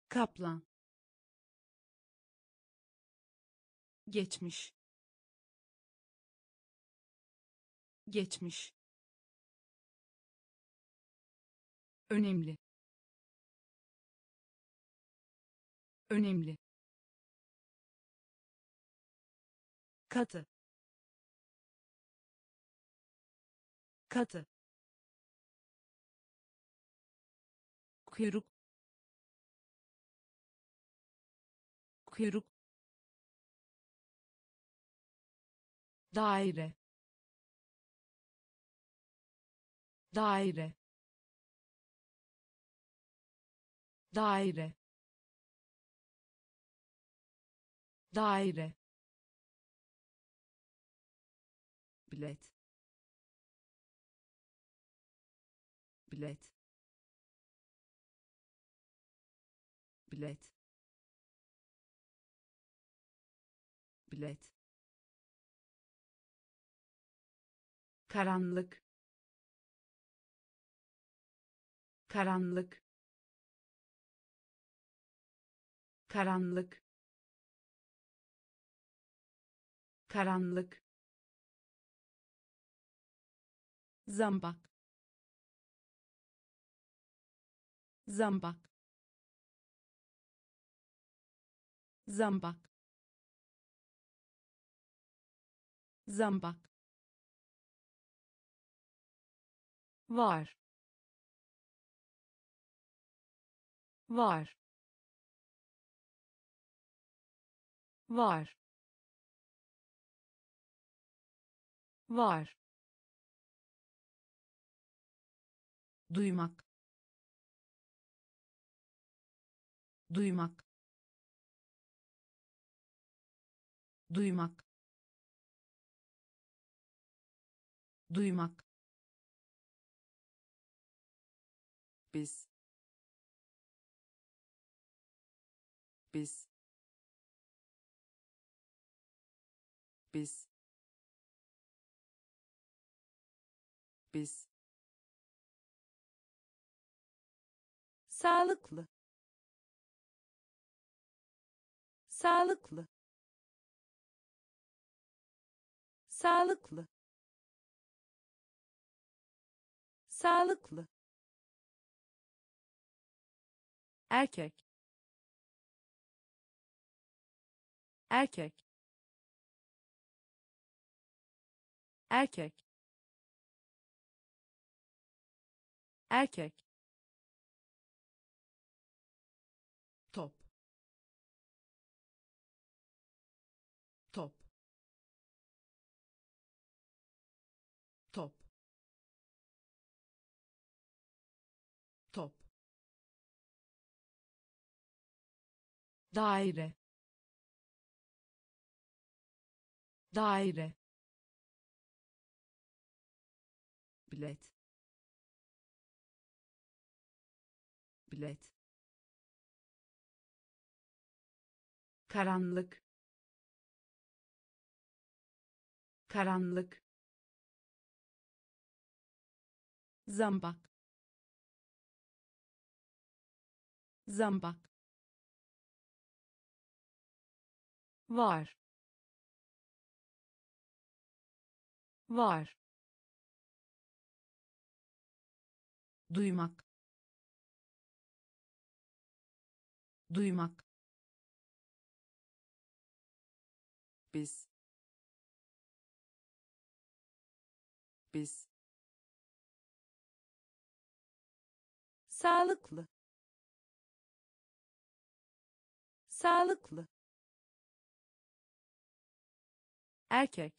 Kaplan geçmiş. Geçmiş. Önemli. Önemli. Katı. Katı. Kuyruk. Kuyruk daire. Daire. Daire. Daire. Bilet. Bilet. Bilet. Bilet karanlık. Karanlık. Karanlık. Karanlık. Zambak. Zambak. Zambak. Zambak var. Var. Var. Var. Duymak. Duymak. Duymak. Duymak biz. Biz. Biz. Biz. Sağlıklı. Sağlıklı. Sağlıklı. Sağlıklı erkek. Erkek. Erkek. Erkek daire. Daire. Bilet. Bilet. Karanlık. Karanlık. Zambak. Zambak var. Var. Duymak. Duymak. Biz. Biz. Sağlıklı. Sağlıklı erkek.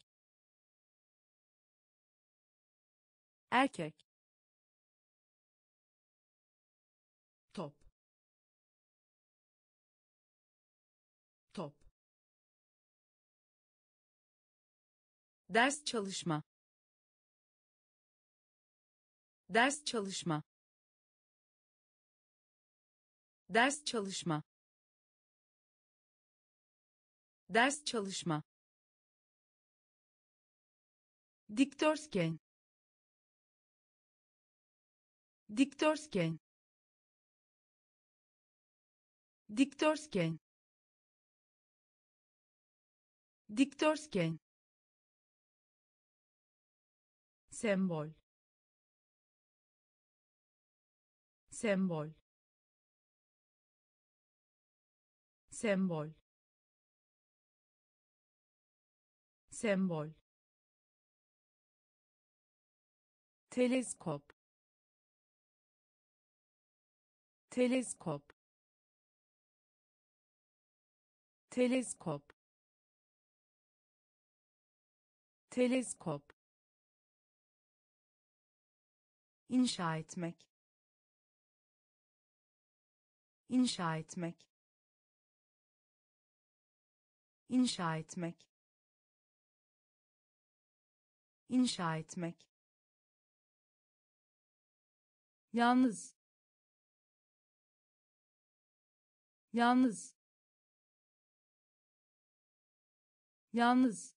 Erkek. Top. Top. Ders çalışma. Ders çalışma. Ders çalışma. Ders çalışma dikdörtgen. Dikdörtgen. Dikdörtgen. Dikdörtgen. Sembol. Sembol. Sembol. Sembol teleskop. Teleskop. Teleskop. Teleskop. İnşa etmek. İnşa etmek. İnşa etmek. İnşa etmek yalnız. Yalnız. Yalnız.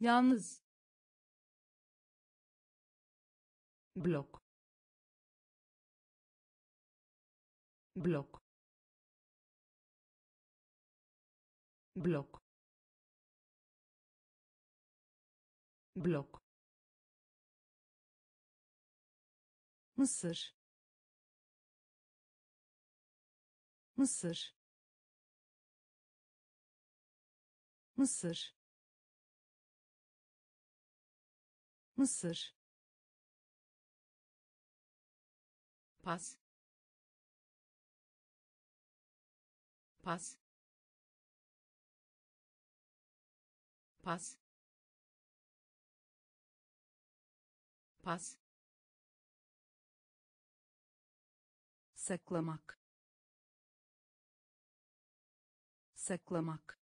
Yalnız. Blok. Blok. Blok. Blok Mısır. Mısır. Mısır. Mısır. Pas. Pas. Pas. Pas saklamak. Saklamak.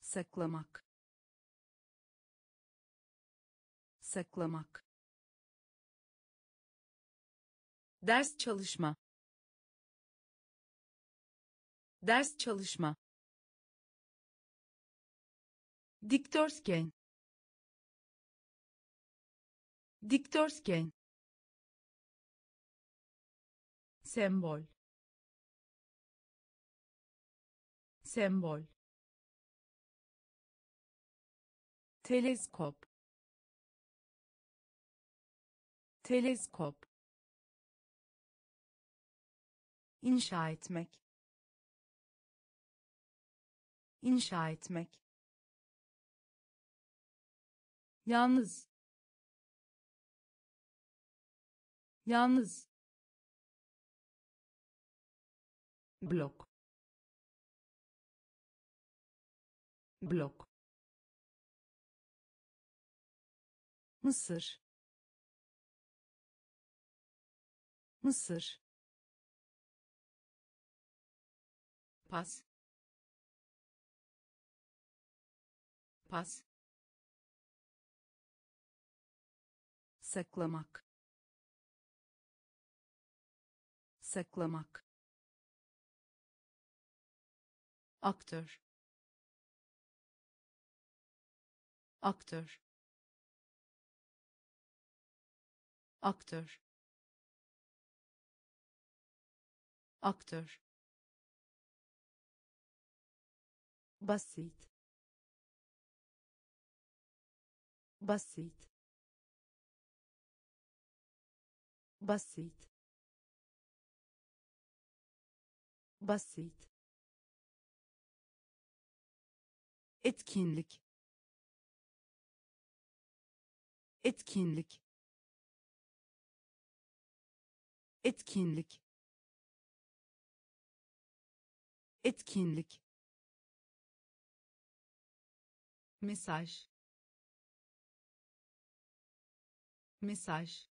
Saklamak. Saklamak. Ders çalışma. Ders çalışma. Dikdörtgen. Dikdörtgen sembol. Sembol. Teleskop. Teleskop. İnşa etmek. İnşa etmek. Yalnız. Yalnız blok. Blok. Mısır. Mısır. Pas. Pas. Saklamak. Saklamak aktör. Aktör. Aktör. Aktör. Basit. Basit. Basit. Basit etkinlik. Etkinlik. Etkinlik. Etkinlik. Mesaj. Mesaj.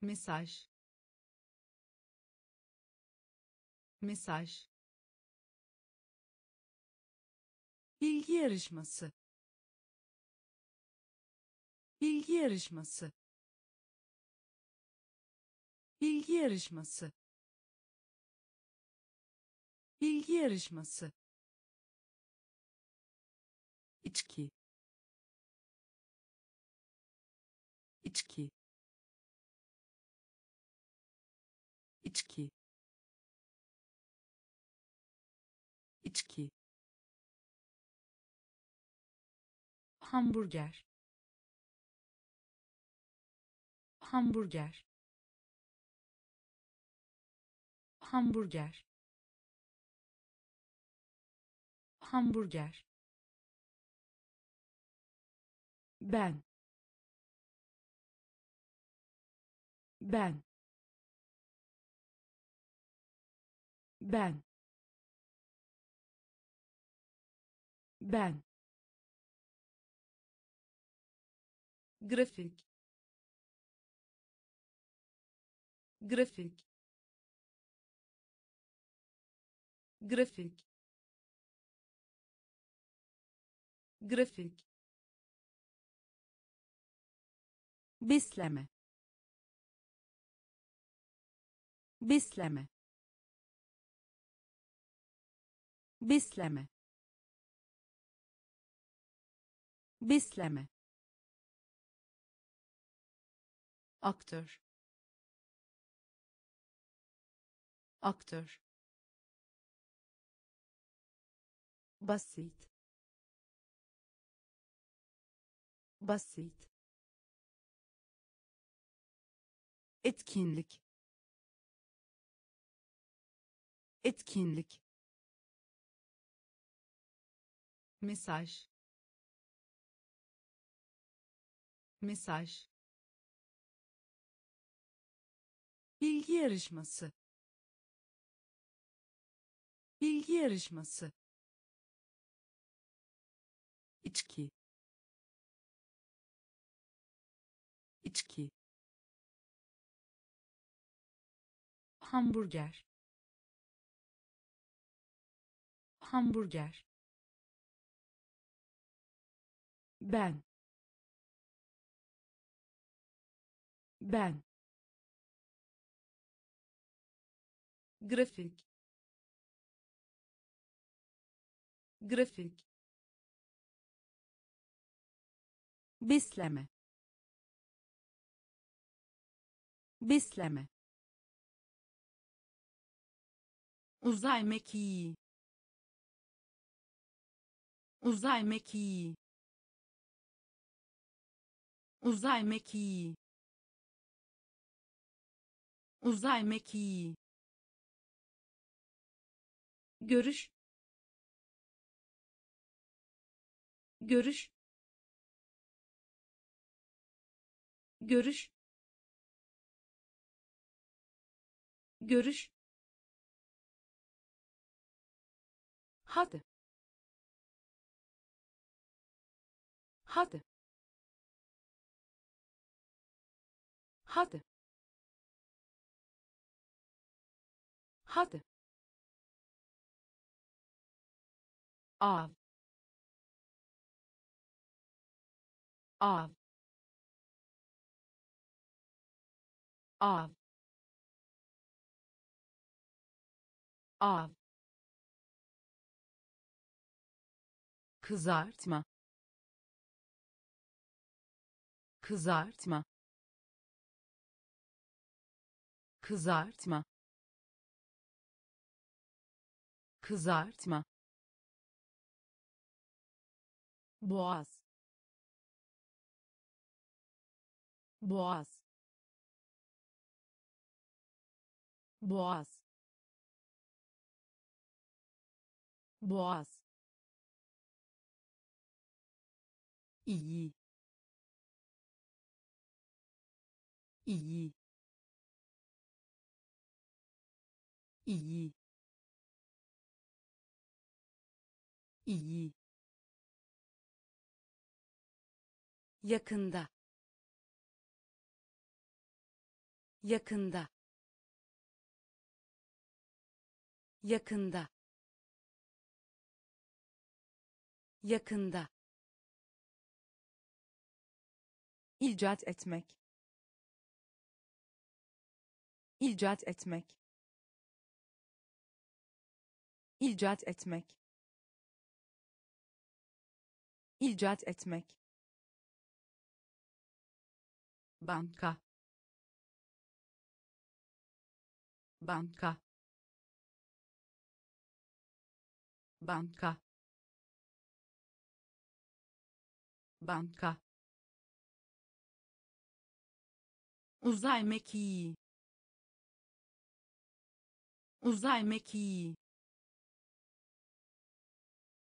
Mesaj. Mesaj bilgi yarışması. Bilgi yarışması. Bilgi yarışması. Bilgi yarışması. İçki. İçki. İçki. İçki hamburger. Hamburger. Hamburger. Hamburger. Ben. Ben. Ben. Ben grafik. Grafik. Grafik. Grafik. Besleme besleme besleme besleme aktör. Aktör. Basit. Basit. Etkinlik. Etkinlik. Mesaj. Mesaj bilgi yarışması. Bilgi yarışması. İçki. İçki. Hamburger. Hamburger. Ben. Ben grafik. Grafik. Besleme. Besleme. Uzay mekiği. Uzay mekiği. Uzay mekiği. Uzay mekiği görüş. Görüş. Görüş. Görüş. Hadi. Hadi. Hadi. Hadi av av av av. Kızartma. Kızartma. Kızartma. Kızartma boğaz boğaz boğaz boğaz iyi iyi iyi iyi yakında. Yakında. Yakında. Yakında. İcat etmek. İcat etmek. İcat etmek. İcat etmek banka. Banka. Banka. Banka. Uzay mekiği. Uzay mekiği.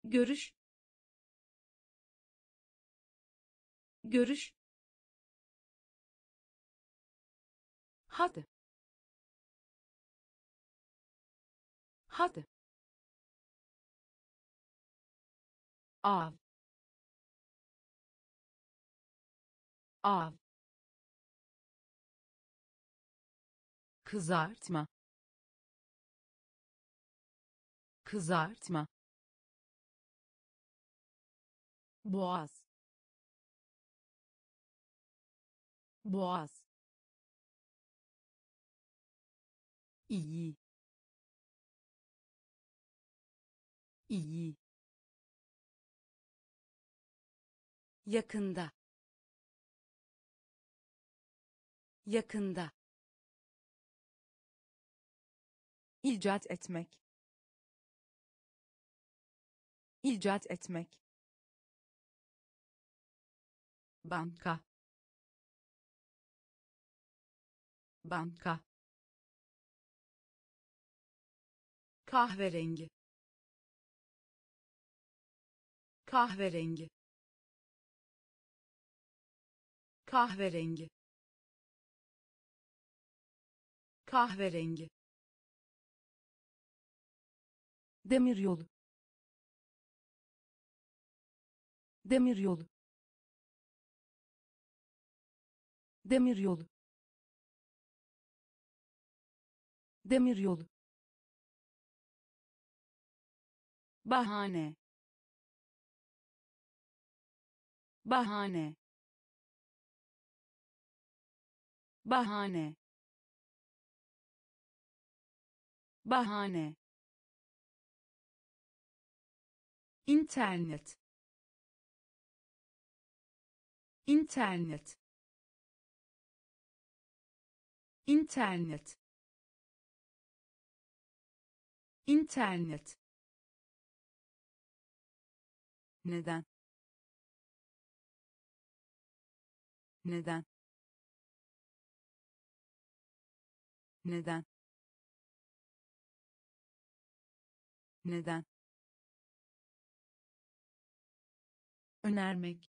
Görüş. Görüş hadi. Hadi. Av. Av. Kızartma. Kızartma. Boğaz. Boğaz iyi. İyi. Yakında. Yakında. İcat etmek. İcat etmek. Banka. Banka kahverengi. Kahverengi. Kahverengi. Kahverengi. Demiryolu. Demiryolu. Demiryolu. Demiryolu bahane. Bahane. Bahane. Bahane. İnternet. İnternet. İnternet. İnternet neden? Neden? Neden? Neden? Önermek.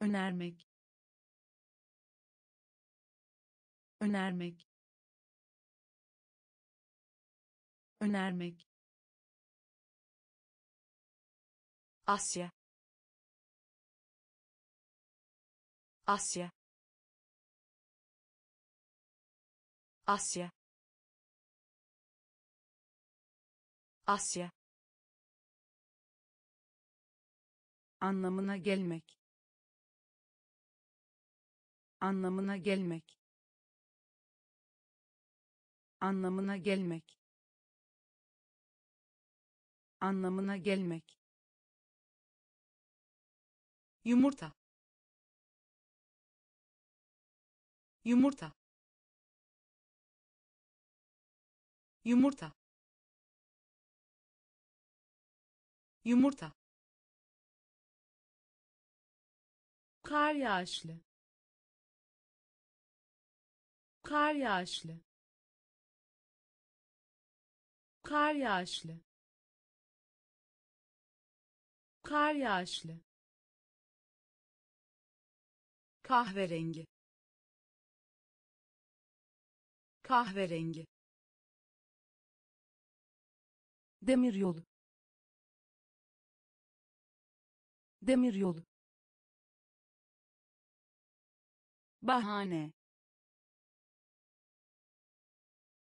Önermek. Önermek. Önermek Asya. Asya. Asya. Asya. Anlamına gelmek. Anlamına gelmek. Anlamına gelmek. Anlamına gelmek yumurta. Yumurta. Yumurta. Yumurta. Kar yağışlı. Kar yağışlı. Kar yağışlı. Kar yağışlı kahverengi. Kahverengi. Demiryolu. Demiryolu. Bahane.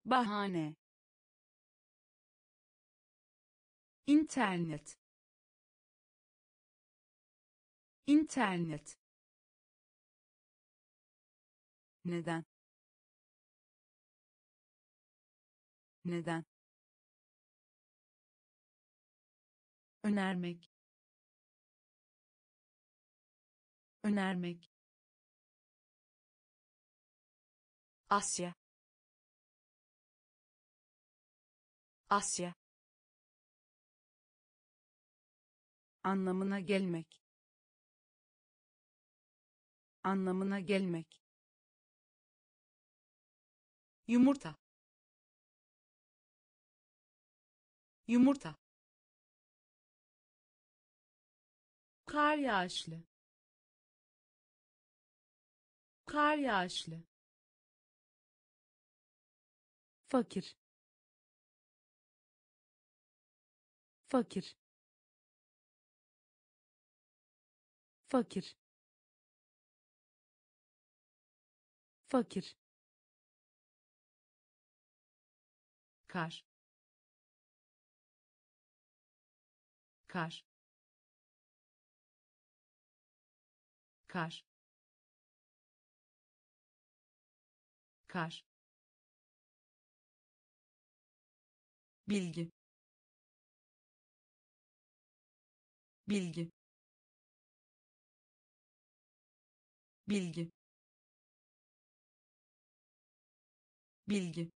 Bahane. İnternet. İnternet neden? Neden? Önermek. Önermek. Asya. Asya. Anlamına gelmek. Anlamına gelmek yumurta. Yumurta. Kar yağışlı. Kar yağışlı. Fakir. Fakir. Fakir. Fakir kar. Kar. Kar. Kar. Bilgi. Bilgi. Bilgi. Bilgi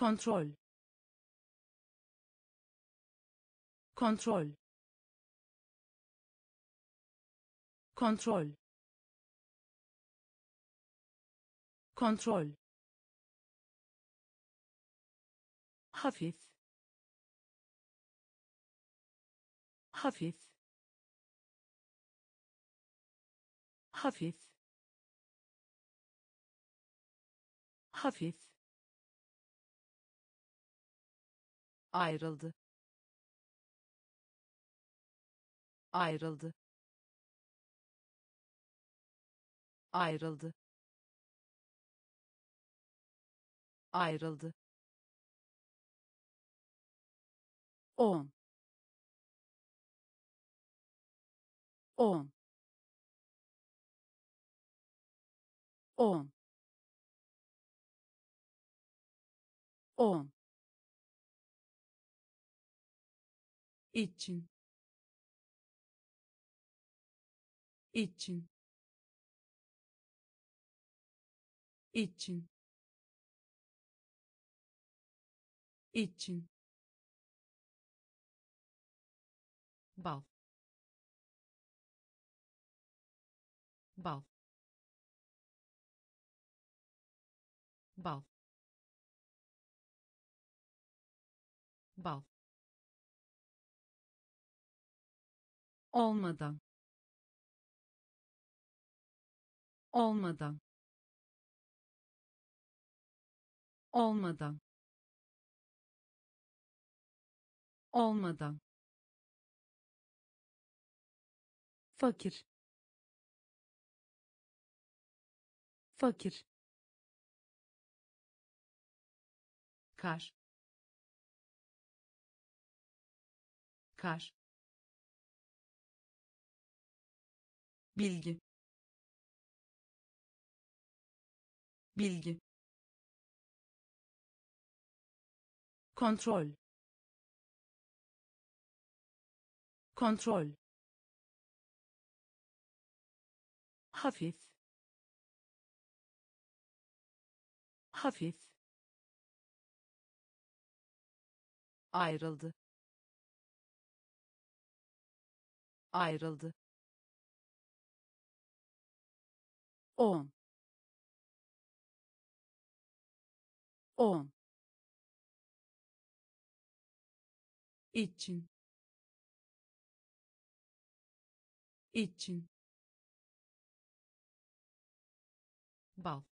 kontrol kontrol kontrol kontrol hafif. Hafif. Hafif. Hafif ayrıldı. Ayrıldı. Ayrıldı. Ayrıldı. On. On. On. On için. İçin. İçin. İçin. Bal. Bal. Bal. Bal olmadan. Olmadan. Olmadan. Olmadan. Fakir. Fakir. Kar. Kar bilgi. Bilgi. Kontrol. Kontrol. Hafif. Hafif. Ayrıldı. Ayrıldı on. On. İçin. İçin. Bal.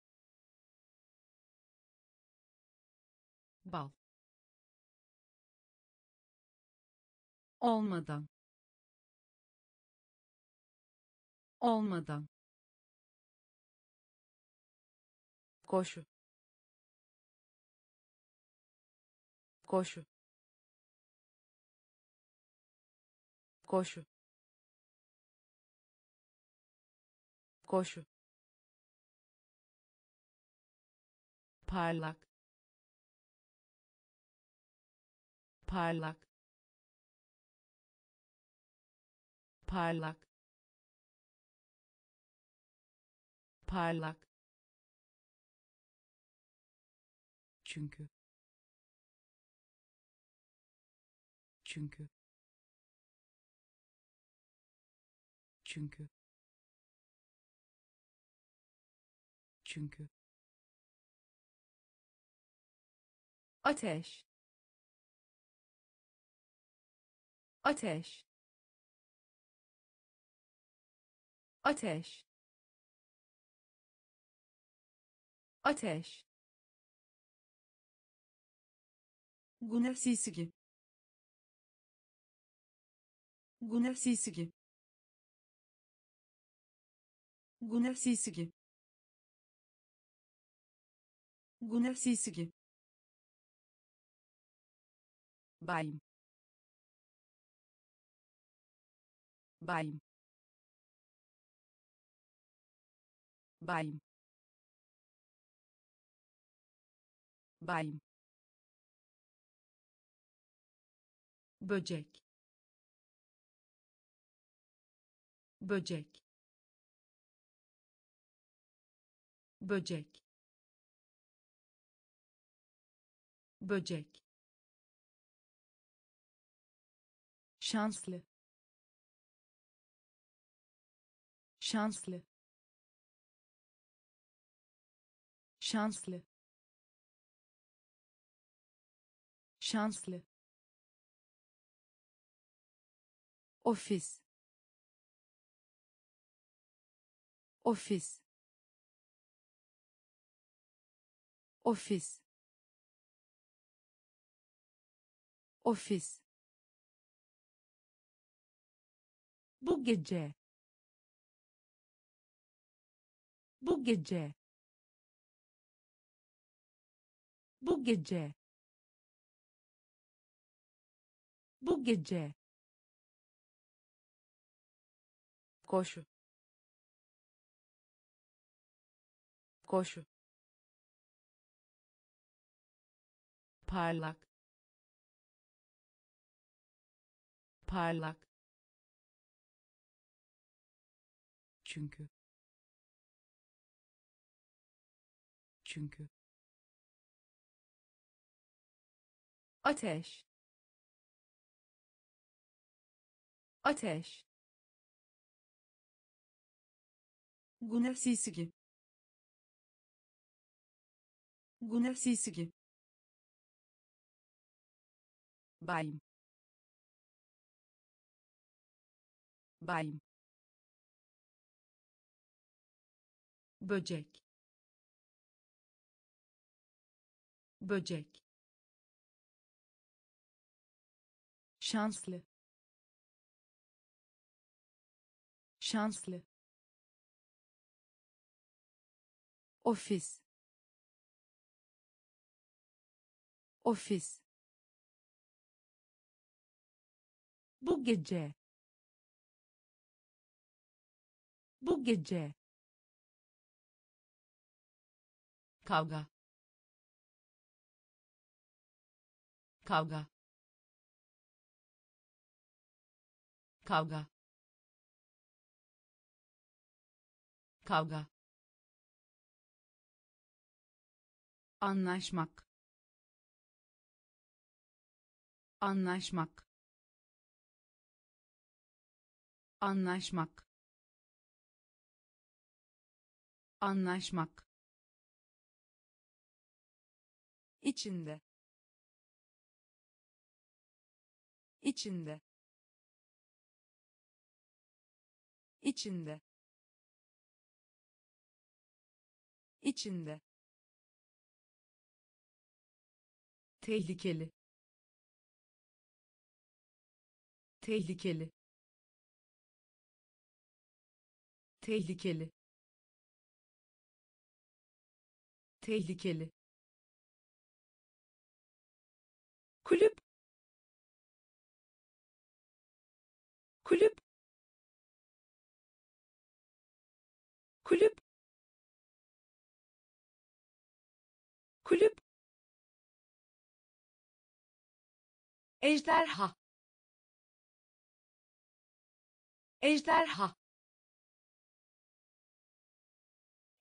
Bal. Olmadan. Olmadan koşu. Koşu. Koşu. Koşu. Parlak. Parlak. Parlak. Parlak çünkü. Çünkü. Çünkü. Çünkü. Ateş. Ateş. Ateş. Ateş Gunersizgi. Gunersizgi. Gunersizgi. Gunersizgi. Baim. Baim. Baim. Baim. Böcek. Böcek. Böcek. Böcek. Şanslı. Şanslı. Şanslı. Şanslı ofis. Ofis. Ofis. Ofis. Bu gece. Bu gece. Bu gece. Bu gece koşu. Koşu. Parlak. Parlak. Çünkü. Çünkü. Ateş. Ateş Güneşsizgi. Güneşsizgi. Bayım. Bayım. böcek böcek şanslı şanslı ofis. Ofis. Bu gece. Bu gece. Kavga. Kavga. Kavga. Kavga anlaşmak. Anlaşmak. Anlaşmak. Anlaşmak. İçinde. İçinde. İçinde. İçinde tehlikeli. Tehlikeli. Tehlikeli. Tehlikeli. Kulüp. Kulüp. Kulüp. Kulüp ejderha. Ejderha.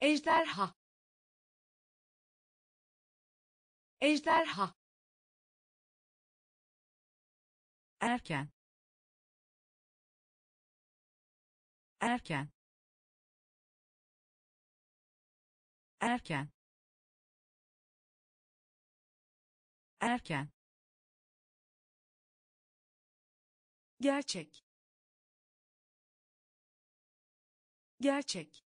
Ejderha. Ejderha. Erken. Erken. Erken. Erken gerçek. Gerçek.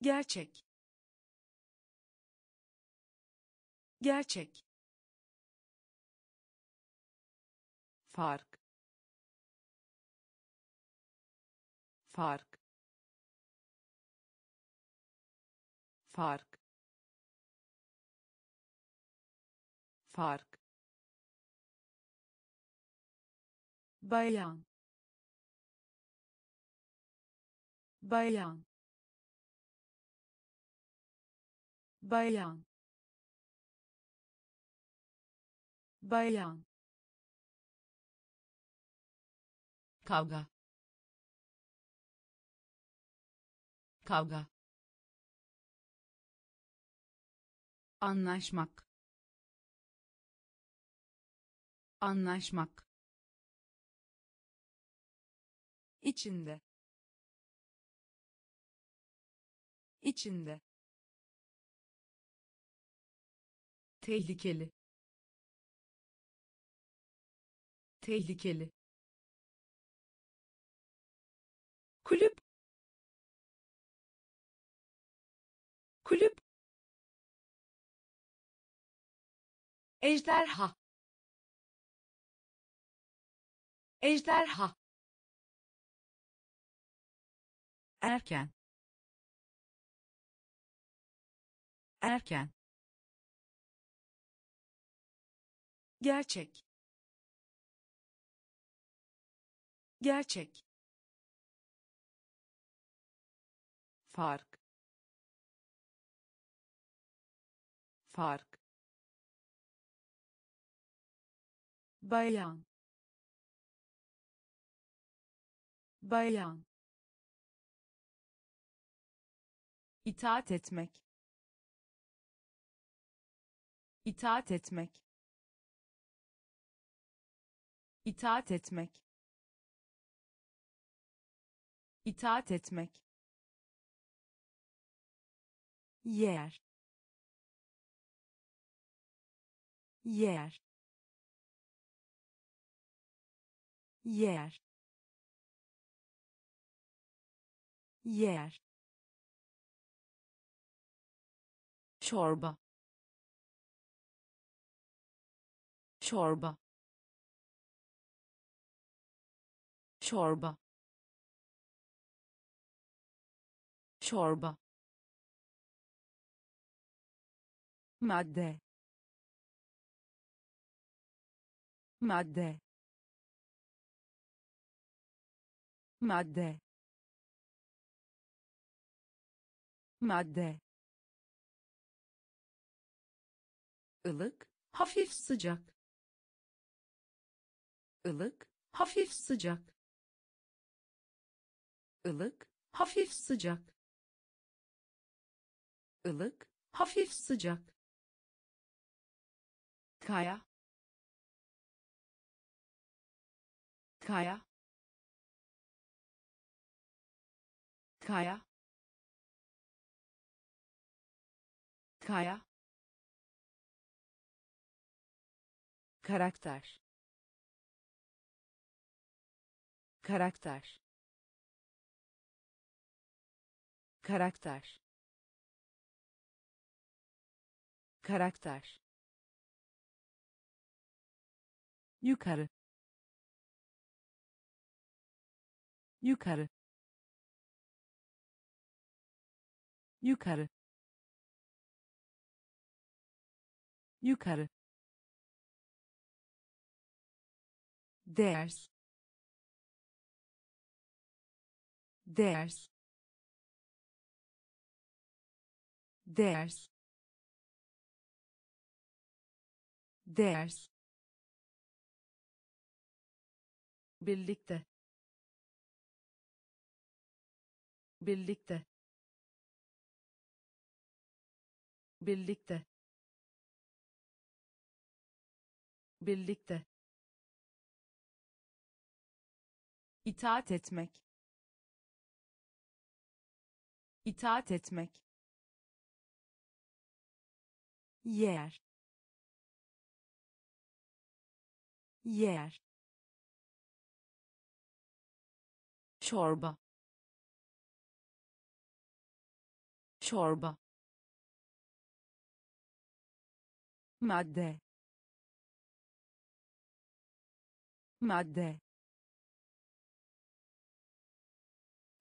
Gerçek. Gerçek. Fark. Fark. Fark. Fark bayan. Bayan. Bayan. Bayan. Kavga. Kavga. Anlaşmak. Anlaşmak içinde. İçinde. Tehlikeli. Tehlikeli. Kulüp. Kulüp. Ejderha. Ejderha erken. Erken. Gerçek. Gerçek. Fark. Fark. Bayan. Bayan itaat etmek. İtaat etmek. İtaat etmek. İtaat etmek. Yer. Yer. Yer. Yer çorba. Çorba. Çorba. Çorba. Madde. Madde. Madde. Madde ılık hafif sıcak. Ilık hafif sıcak. Ilık hafif sıcak. Ilık hafif sıcak. Kaya. Kaya. Kaya. Kaya karakter. Karakter. Karakter. Karakter. Yukarı. Yukarı. Yukarı. Yukarı ders. Ders. Ders. Ders. Birlikte. Birlikte. Birlikte. Birlikte itaat etmek. İtaat etmek. Yer. Yer. Çorba. Çorba. Madde. Madde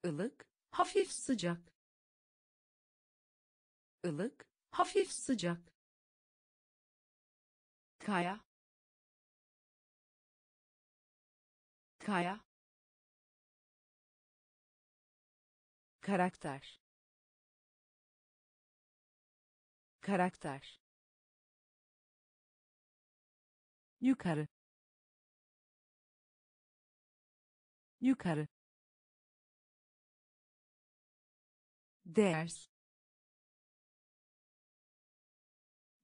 ılık hafif sıcak. Ilık hafif sıcak. Kaya. Kaya. Karakter. Karakter. Yukarı. Yukarı ders.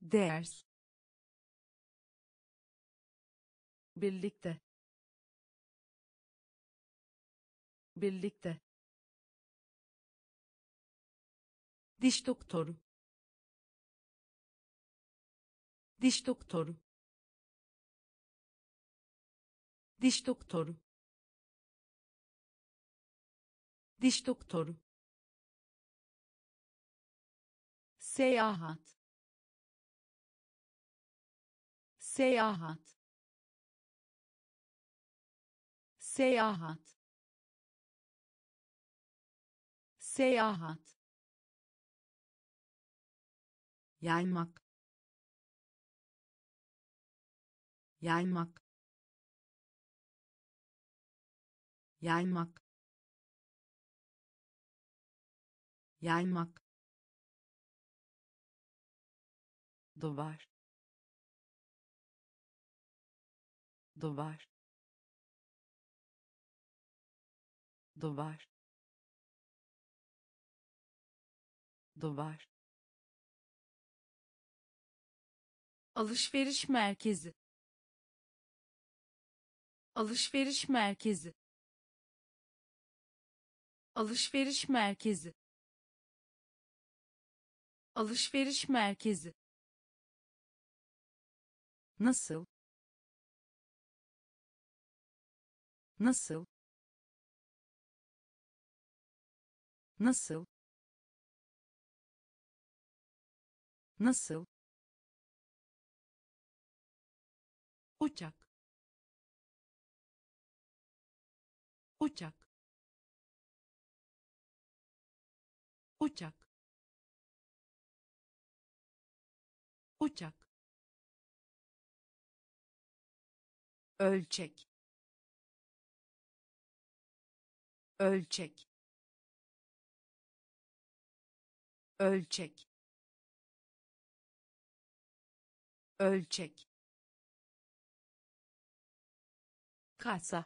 Ders. Birlikte. Birlikte. Diş doktoru. Diş doktoru. Diş doktoru. Diş doktoru seyahat. Seyahat. Seyahat. Seyahat. Yaymak. Yaymak. Yaymak. Yaymak duvar. Duvar. Duvar. Duvar. Alışveriş merkezi. Alışveriş merkezi. Alışveriş merkezi. Alışveriş merkezi nasıl nasıl nasıl nasıl uçak uçak uçak uçak ölçek ölçek ölçek ölçek. Kasa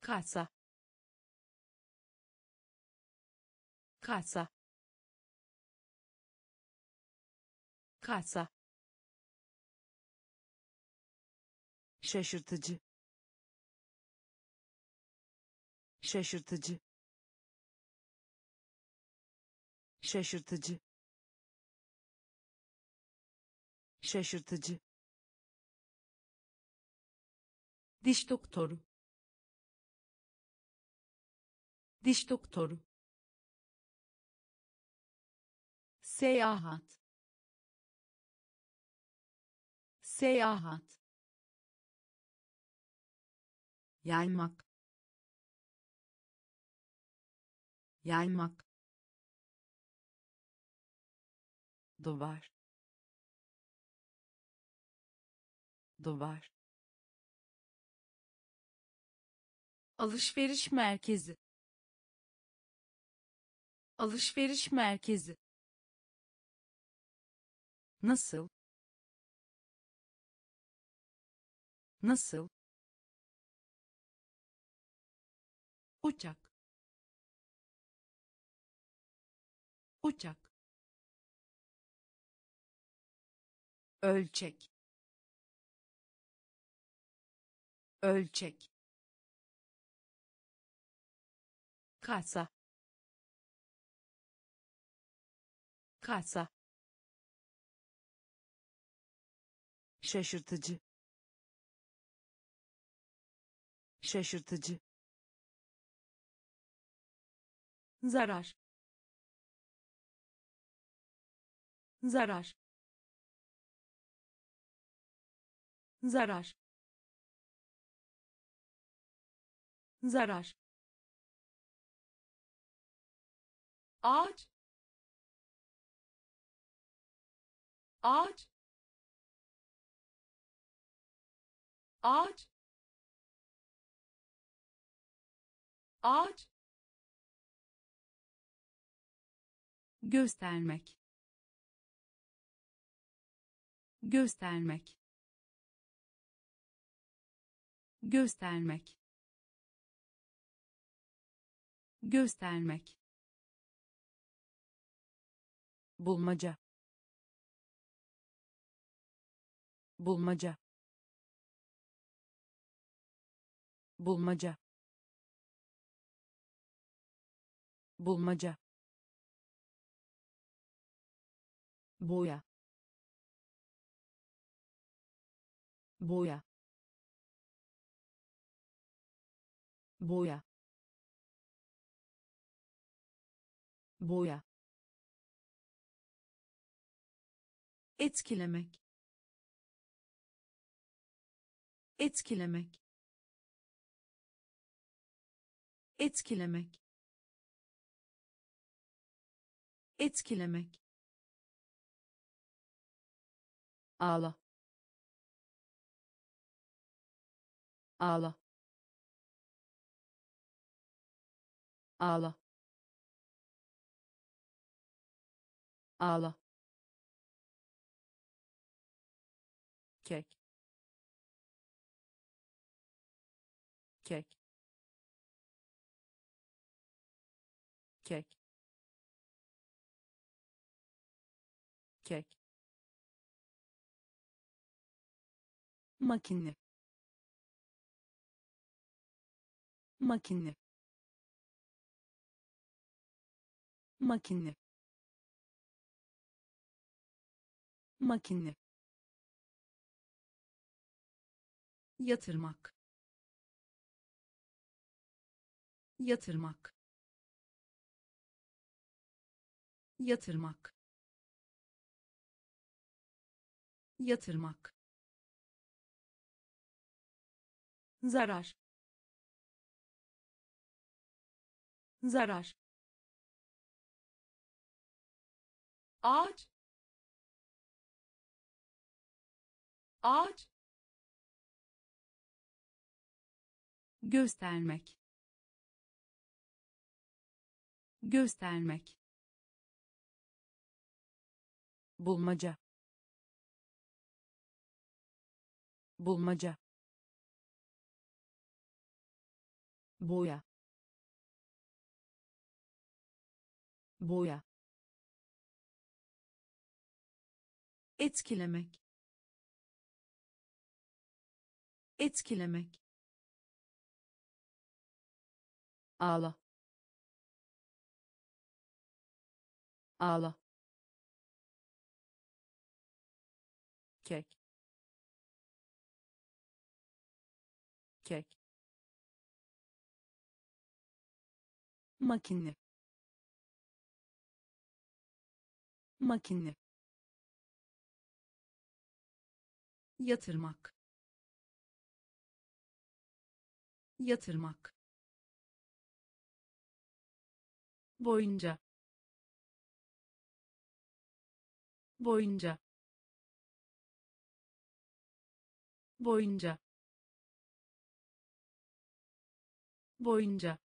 kasa kasa kasa şaşırtıcı. Şaşırtıcı. Şaşırtıcı. Şaşırtıcı. Diş doktoru. Diş doktoru. Seyahat. Seyahat yaymak. Yaymak. Duvar. Duvar. Alışveriş merkezi. Alışveriş merkezi. Nasıl? Nasıl uçak uçak ölçek. Ölçek. Kasa. Kasa. Şaşırtıcı. Şaşırtıcı zarar. Zarar. Zarar. Zarar. Ağaç. Ağaç. Ağaç. Ağaç göstermek. Göstermek. Göstermek. Göstermek. Bulmaca. Bulmaca. Bulmaca. Bulmaca boya. Boya. Boya. Boya. Etkilemek. Etkilemek. Etkilemek. Etkilemek ağla. Ağla. Ağla. Ağla. Kek makine. Makine. Makine. Makine. Yatırmak. Yatırmak. Yatırmak. Yatırmak zarar. Zarar. Ağaç. Ağaç. Göstermek. Göstermek. Bulmaca. Bulmaca boya. Boya. Etkilemek. Etkilemek. Ağla. Ağla. Kek makine. Makine. Yatırmak. Yatırmak. Boyunca. Boyunca. Boyunca. Boyunca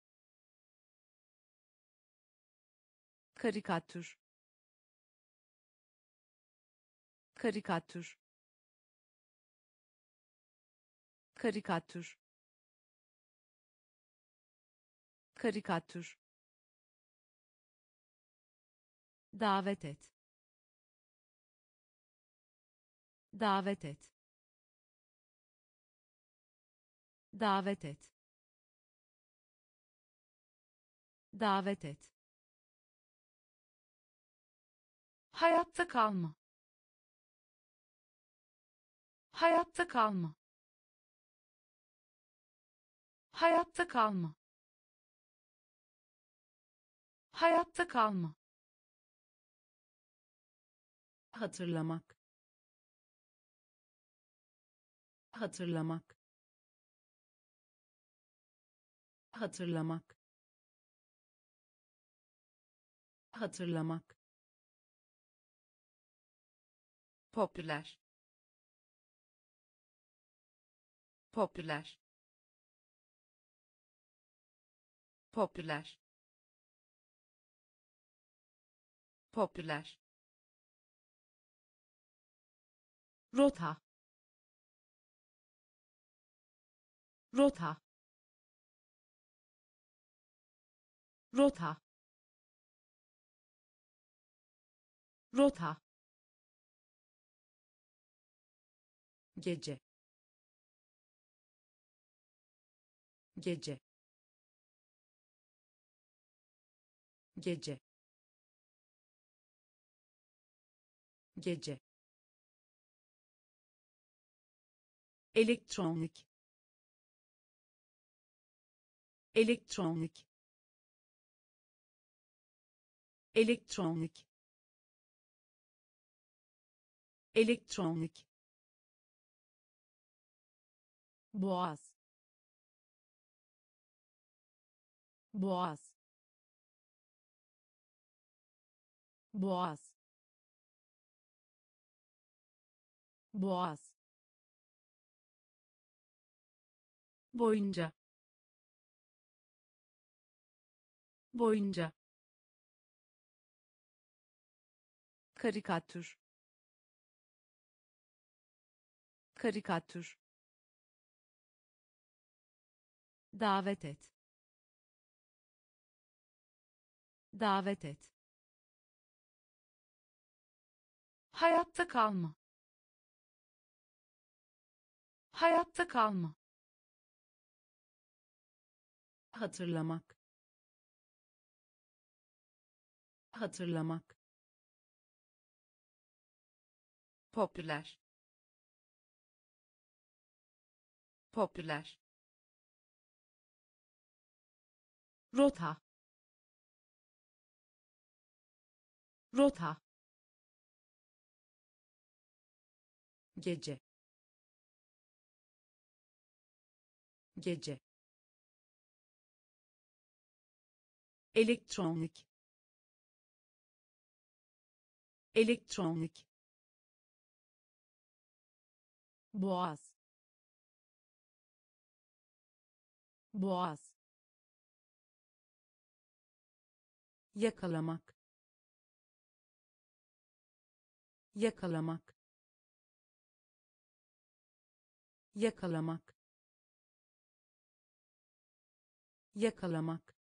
karikatür. Karikatür. Karikatür. Karikatür. Davet et. Davet et. Davet et. Davet et hayatta kalma. Hayatta kalma. Hayatta kalma. Hayatta kalma. Hatırlamak. Hatırlamak. Hatırlamak. Hatırlamak popüler. Popüler. Popüler. Popüler. Rota. Rota. Rota. Rota gece. Gece. Gece. Gece. Elektronik. Elektronik. Elektronik. Elektronik boğaz. Boğaz. Boğaz. Boğaz. Boyunca. Boyunca. Karikatür. Karikatür davet et. Davet et. Hayatta kalma. Hayatta kalma. Hatırlamak. Hatırlamak. Popüler. Popüler rota. Rota. Gece. Gece. Elektronik. Elektronik. Boğaz. Boğaz yakalamak yakalamak yakalamak yakalamak.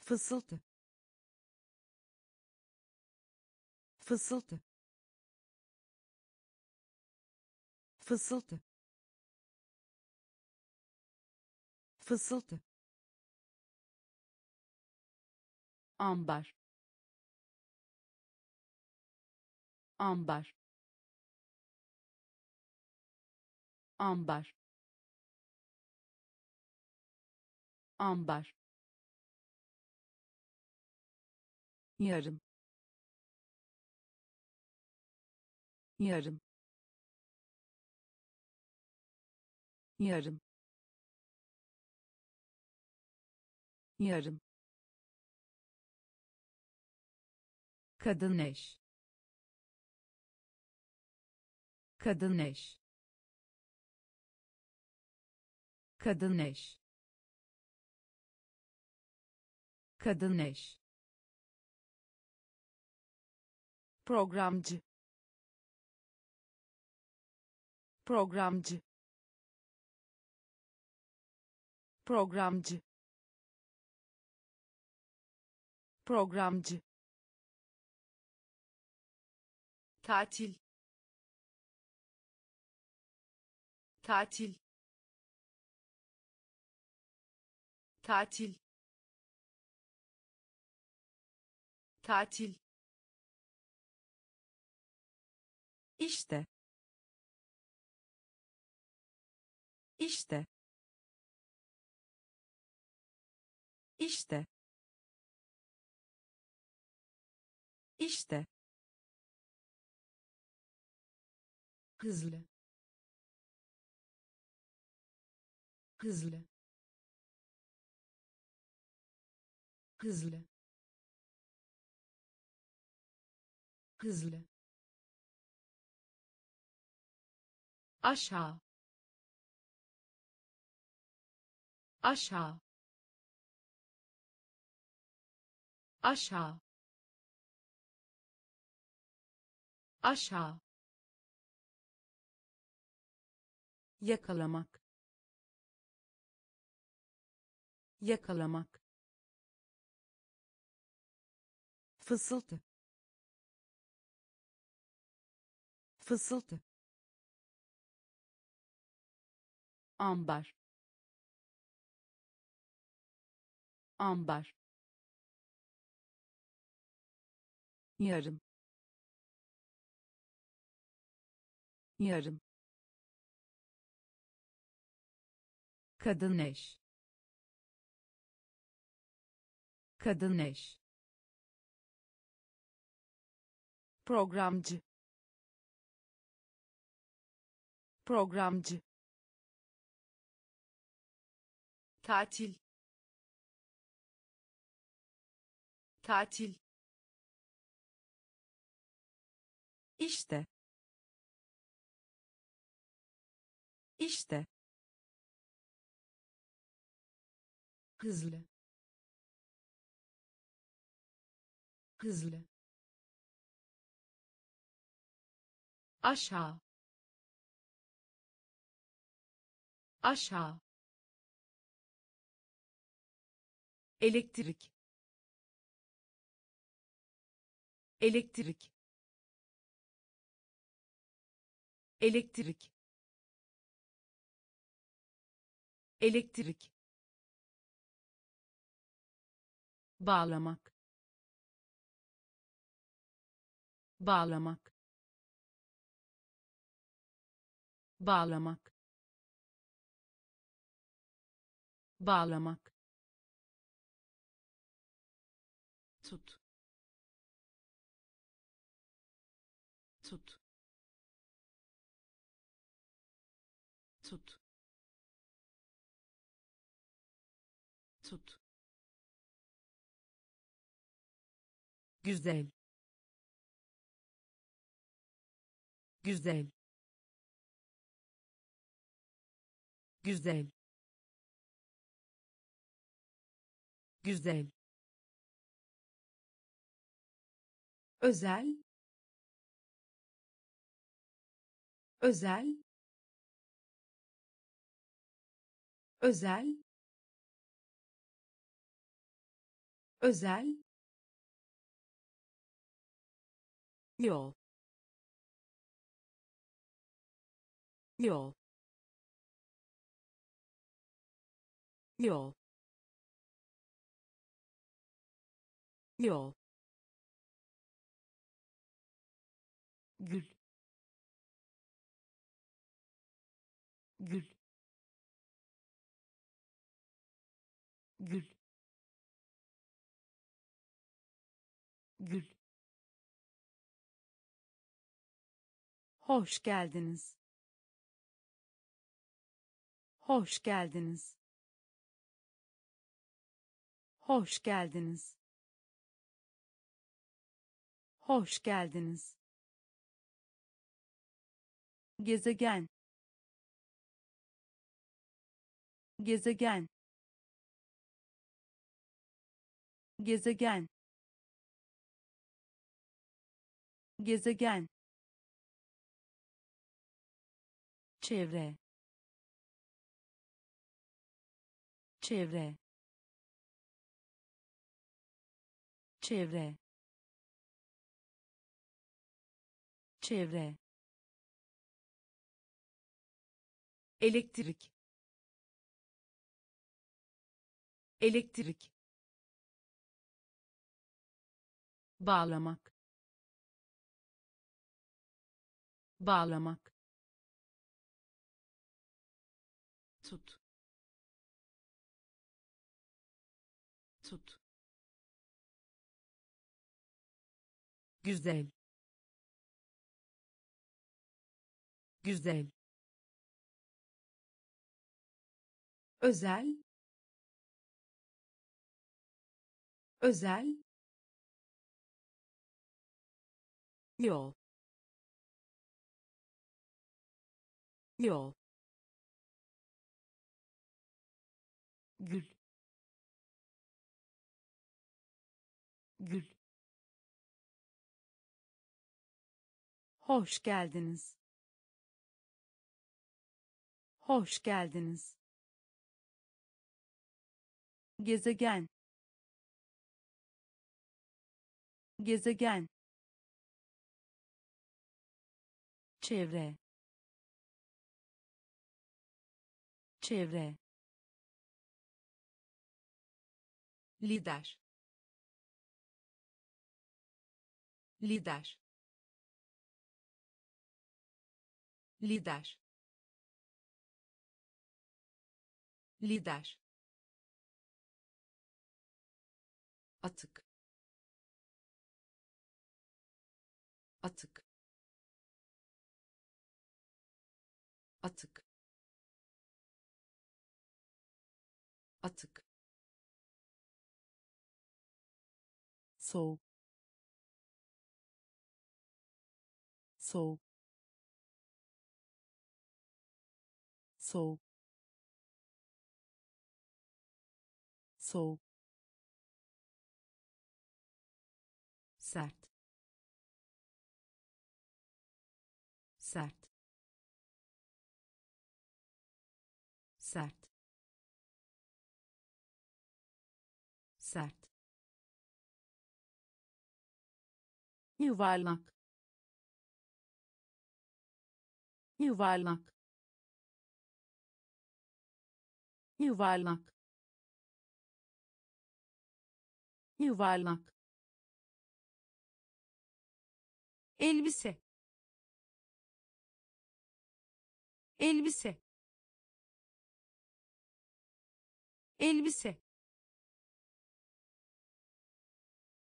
Fısıltı fısıltı. Fısıltı fısıltı ambar. Ambar. Ambar. Ambar. Yarım. Yarım. Yarım. Yarım kadın eş. Kadın eş. Kadın eş. Kadın eş. Programcı. Programcı. Programcı. Programcı tatil. Tatil. Tatil. Tatil. İşte. İşte. İşte. İşte hızlı. Hızlı. Hızlı. Hızlı. Aşağı. Aşağı. Aşağı. Aşağı yakalamak yakalamak fısıltı fısıltı ambar ambar yarım yarım kadın eş. Kadın eş. Programcı. Programcı. Tatil. Tatil. İşte. İşte hızlı. Hızlı. Aşağı. Aşağı. Elektrik. Elektrik. Elektrik. Elektrik bağlamak. Bağlamak. Bağlamak. Bağlamak. Tut güzel. Güzel. Güzel. Güzel. Özel. Özel. Özel. Özel yol. Yol. Yol. Yol. Gül. Gül. Gül. Gül hoş geldiniz. Hoş geldiniz. Hoş geldiniz. Hoş geldiniz. Gezegen. Gezegen. Gezegen. Gezegen çevre. Çevre. Çevre. Çevre. Elektrik. Elektrik. Bağlamak. Bağlamak tut. Tut. Güzel. Güzel. Özel. Özel. Yol yol gül. Gül. Hoş geldiniz. Hoş geldiniz. Gezegen. Gezegen. Çevre. Çevre lider. Lider. Lider. Lider. Atık. Atık soğuk soğuk soğuk soğuk sert. Sert. Sert. Sert yuvarlak. Yuvarlak. Yuvarlak. Yuvarlak. Elbise. Elbise. Elbise.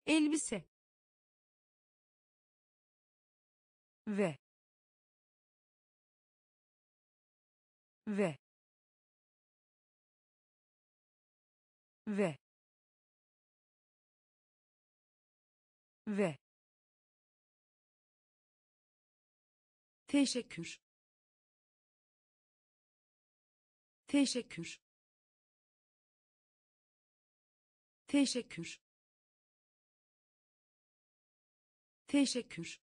Elbise ve. Ve. Ve. Ve. Teşekkür. Teşekkür. Teşekkür. Teşekkür.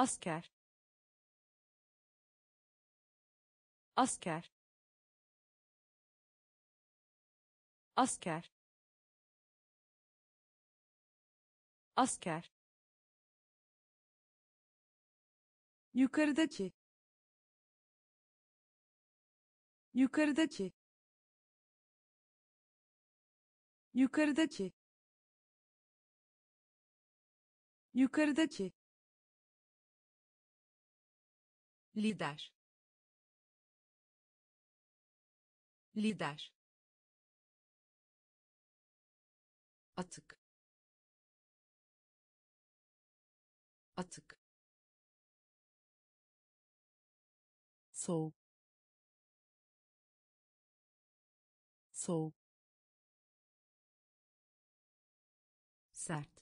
Asker. Asker. Asker. Asker. Yukarıdaki. Yukarıdaki. Yukarıdaki. Yukarıdaki lider. Lider. Atık. Atık. Soğuk. Soğuk. Sert.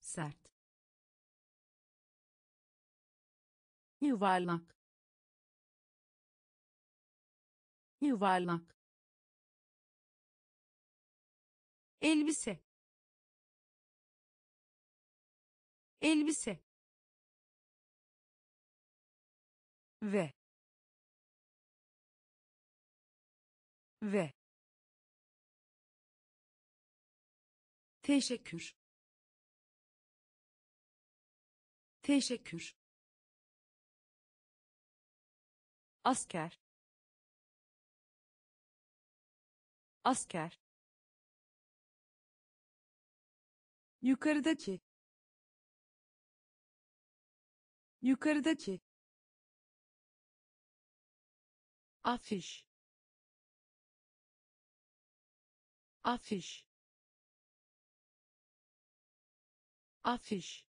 Sert yuvarlak. Yuvarlak. Elbise. Elbise. Ve. Ve. Teşekkür. Teşekkür asker. Asker. Yukarıdaki. Yukarıdaki. Afiş. Afiş. Afiş.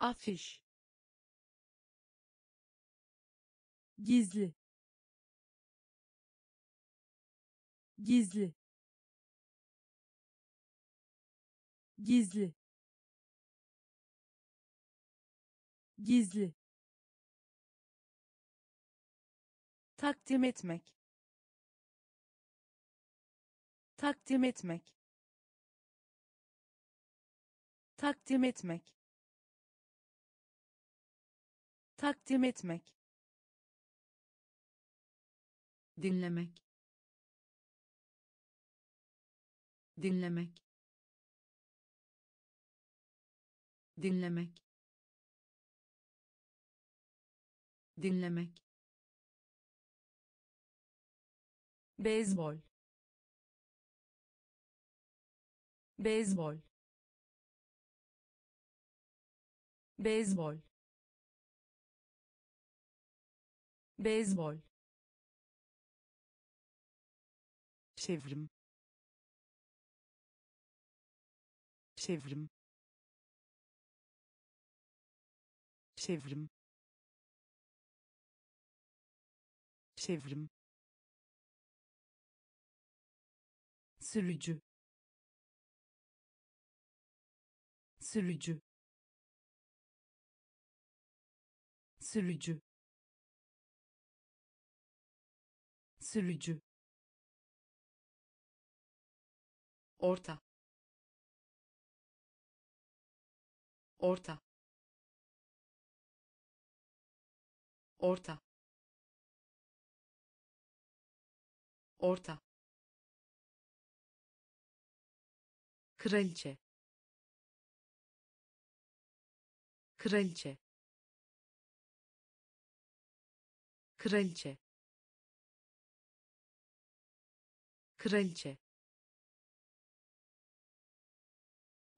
Afiş gizli. Gizli. Gizli. Gizli. Takdim etmek. Takdim etmek. Takdim etmek. Takdim etmek dinlemek. Dinlemek. Dinlemek. Dinlemek. Beyzbol. Beyzbol. Beyzbol. Beyzbol çevrim. Çevrim. Çevrim. Çevrim. Sürücü. Sürücü. Sürücü. Sürücü orta. Orta. Orta. Orta. Kraliçe. Kraliçe. Kraliçe. Kraliçe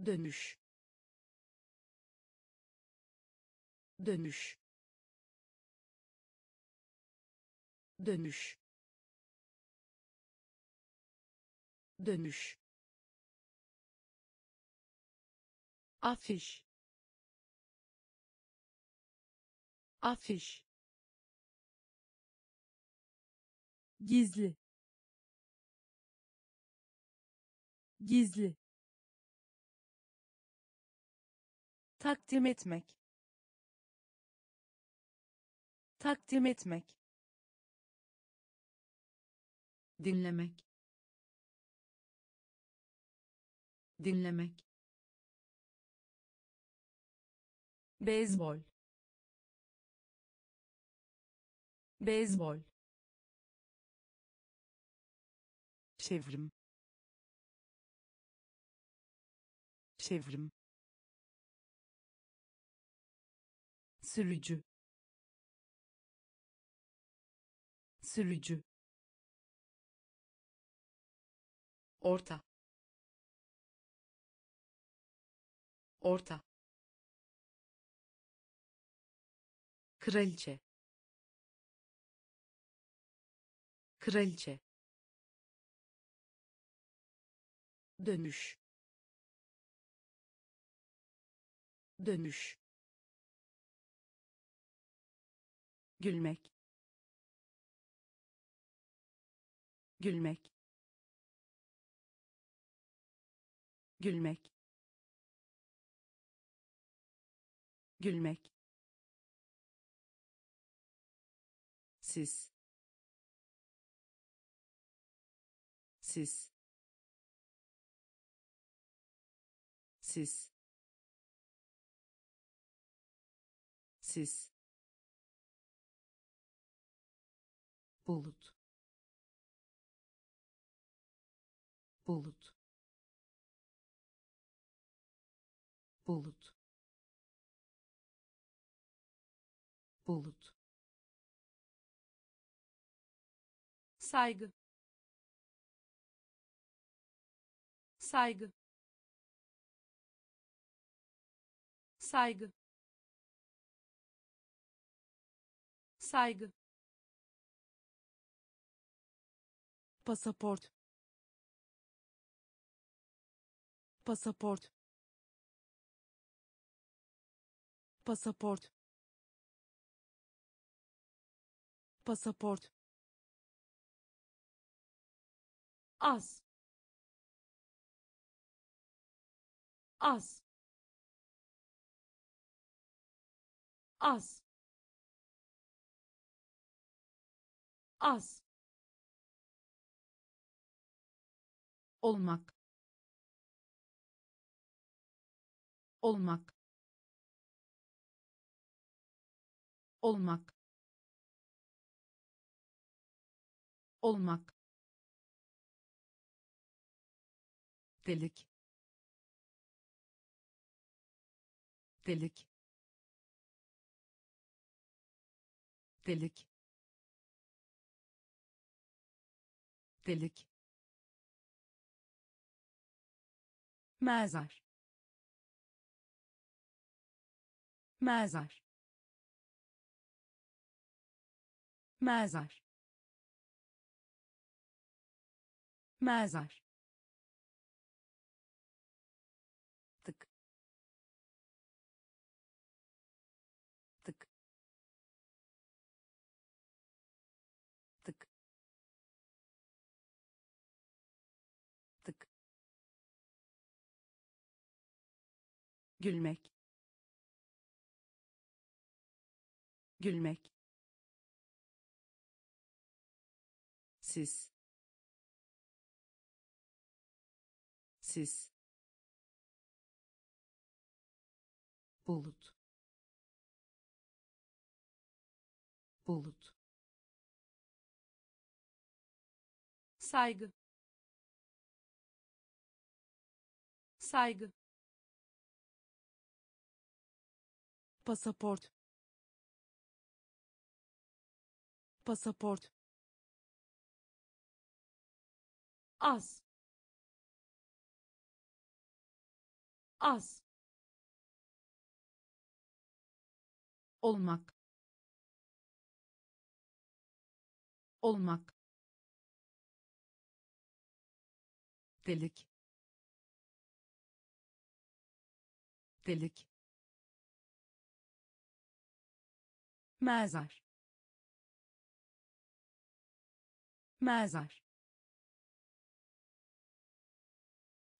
dönüş. Dönüş. Dönüş. Dönüş. Afiş. Afiş. Gizli. Gizli takdim etmek. Takdim etmek. Dinlemek. Dinlemek. Beyzbol. Beyzbol. Çevrim. Çevrim sürücü. Sürücü. Orta. Orta. Kraliçe. Kraliçe. Dönüş. Dönüş gülmek. Gülmek. Gülmek. Gülmek. Siz siz siz siz bulut. Bulut. Bulut. Bulut. Saygı. Saygı. Saygı. Saygı pasaport. Pasaport. Pasaport. Pasaport. Az az az az olmak. Olmak. Olmak. Olmak. Delik. Delik. Delik. Delik mezar. Mezar. Mezar. Mezar gülmek. Gülmek. Siz siz bulut. Bulut. Saygı. Saygı pasaport. Pasaport. Az az olmak. Olmak. Delik. Delik mezar. Mezar.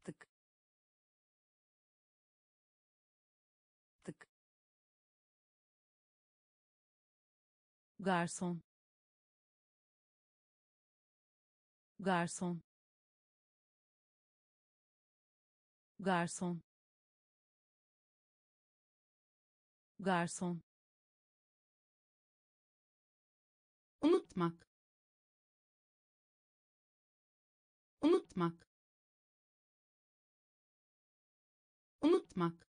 Tık. Tık. Garson. Garson. Garson. Garson unutmak. Unutmak. Unutmak.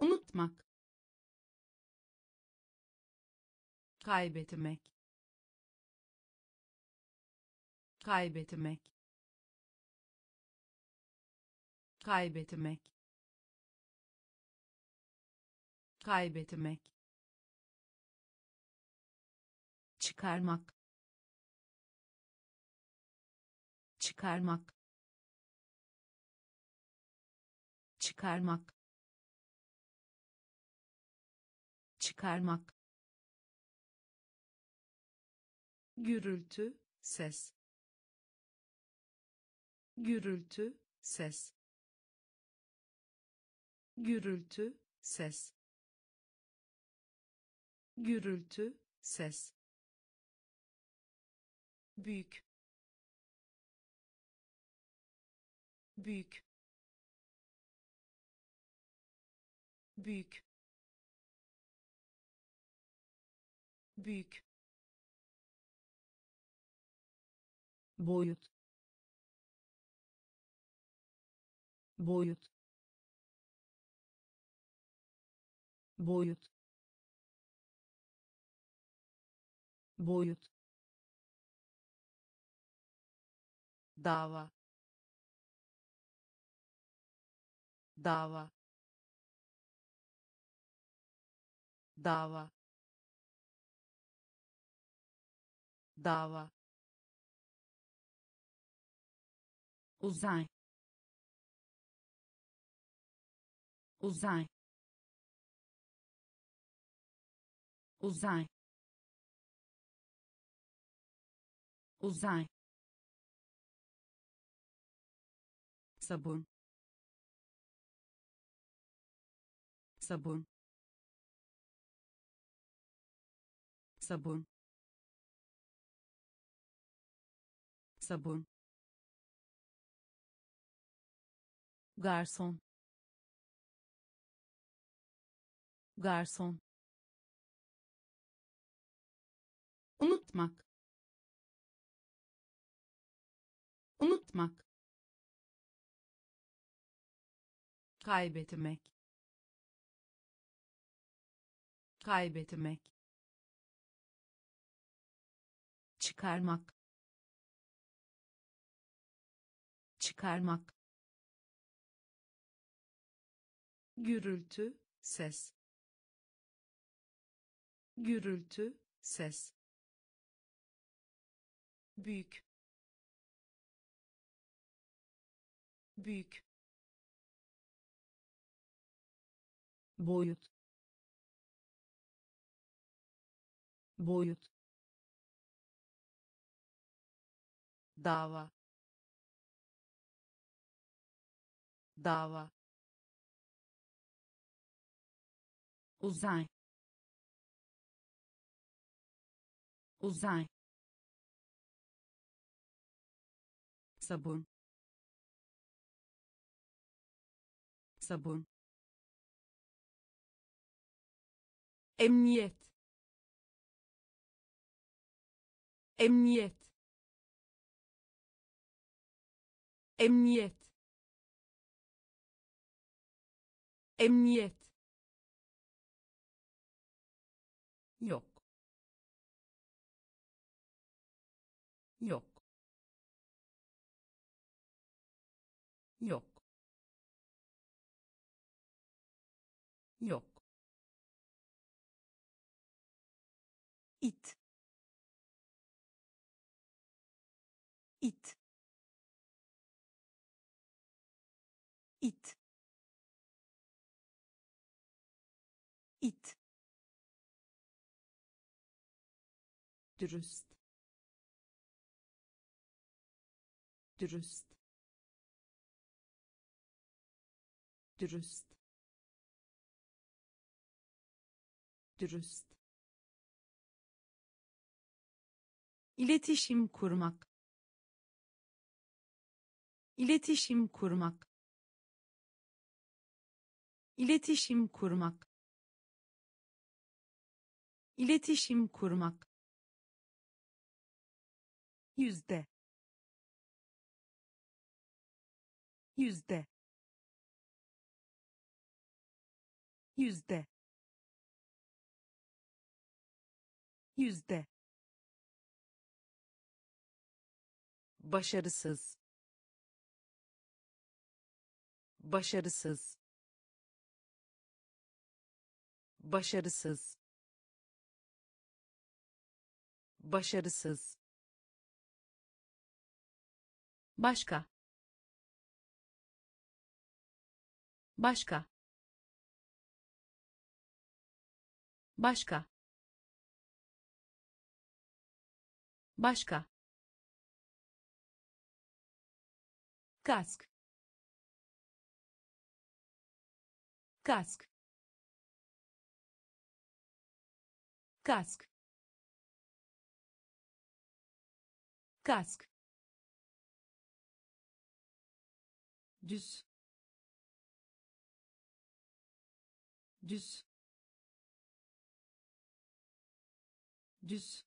Unutmak. Kaybetmek. Kaybetmek. Kaybetmek. Kaybetmek çıkarmak. Çıkarmak. Çıkarmak. Çıkarmak. Gürültü ses. Gürültü ses. Gürültü ses. Gürültü ses büyük. Büyük. Büyük. Büyük. Boyut. Boyut. Boyut. Boyut dava. Dava. Dava. Dava. Uzay uzay uzay uzay sabun. Sabun. Sabun. Sabun. Garson. Garson. Unutmak. Unutmak kaybetmek. Kaybetmek. Çıkarmak. Çıkarmak. Gürültü ses. Gürültü ses. Büyük. Büyük boyut boyut dava dava uzay uzay sabun sabun emniyet. Emniyet. Emniyet. Emniyet. Yok. Yok. Yok. Yok dürüst. Dürüst. Dürüst. Dürüst. İletişim kurmak. İletişim kurmak. İletişim kurmak. İletişim kurmak yüzde. Yüzde. Yüzde. Yüzde. Başarısız. Başarısız. Başarısız. Başarısız başka. Başka. Başka. Başka. Kask. Kask. Kask. Kask düz. Düz. Düz.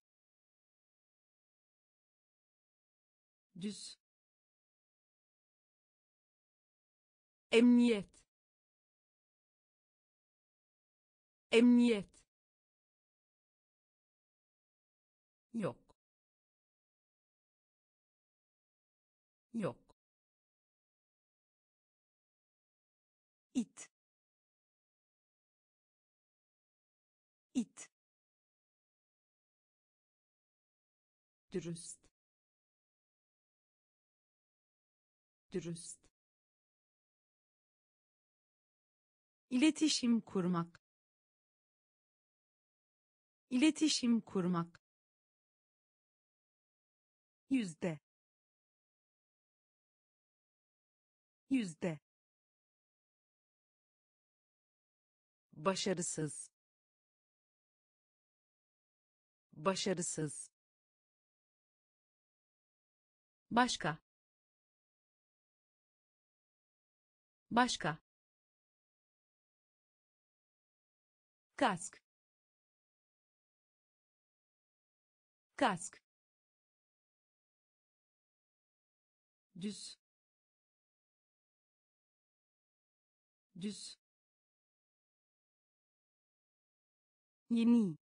Düz. Emniyet. Emniyet. Yok. Yok dürüst. Dürüst. İletişim kurmak. İletişim kurmak. Yüzde. Yüzde. Başarısız. Başarısız başka. Başka. Kask. Kask. Düz. Düz. Yeni.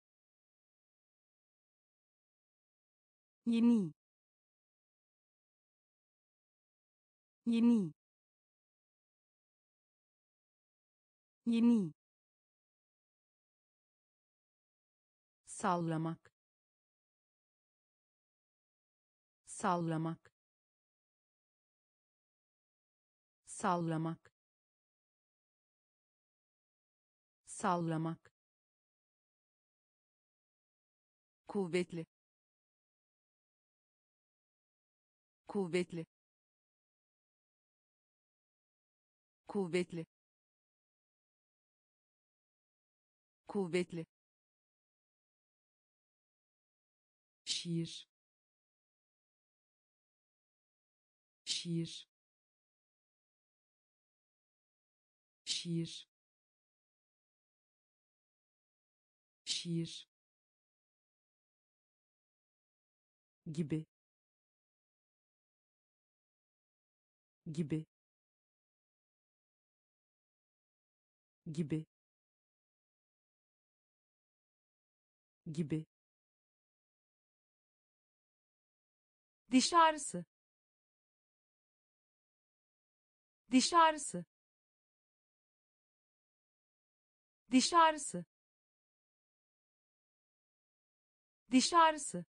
Yeni yeni. Yeni. Sallamak. Sallamak. Sallamak. Sallamak. Kuvvetli. Kuvvetli kuvvetli. Kuvvetli. Şiir. Şiir. Şiir. Şiir. Gibi. Gibi gibi. Gibi. Diş ağrısı. Diş ağrısı. Diş ağrısı. Diş ağrısı.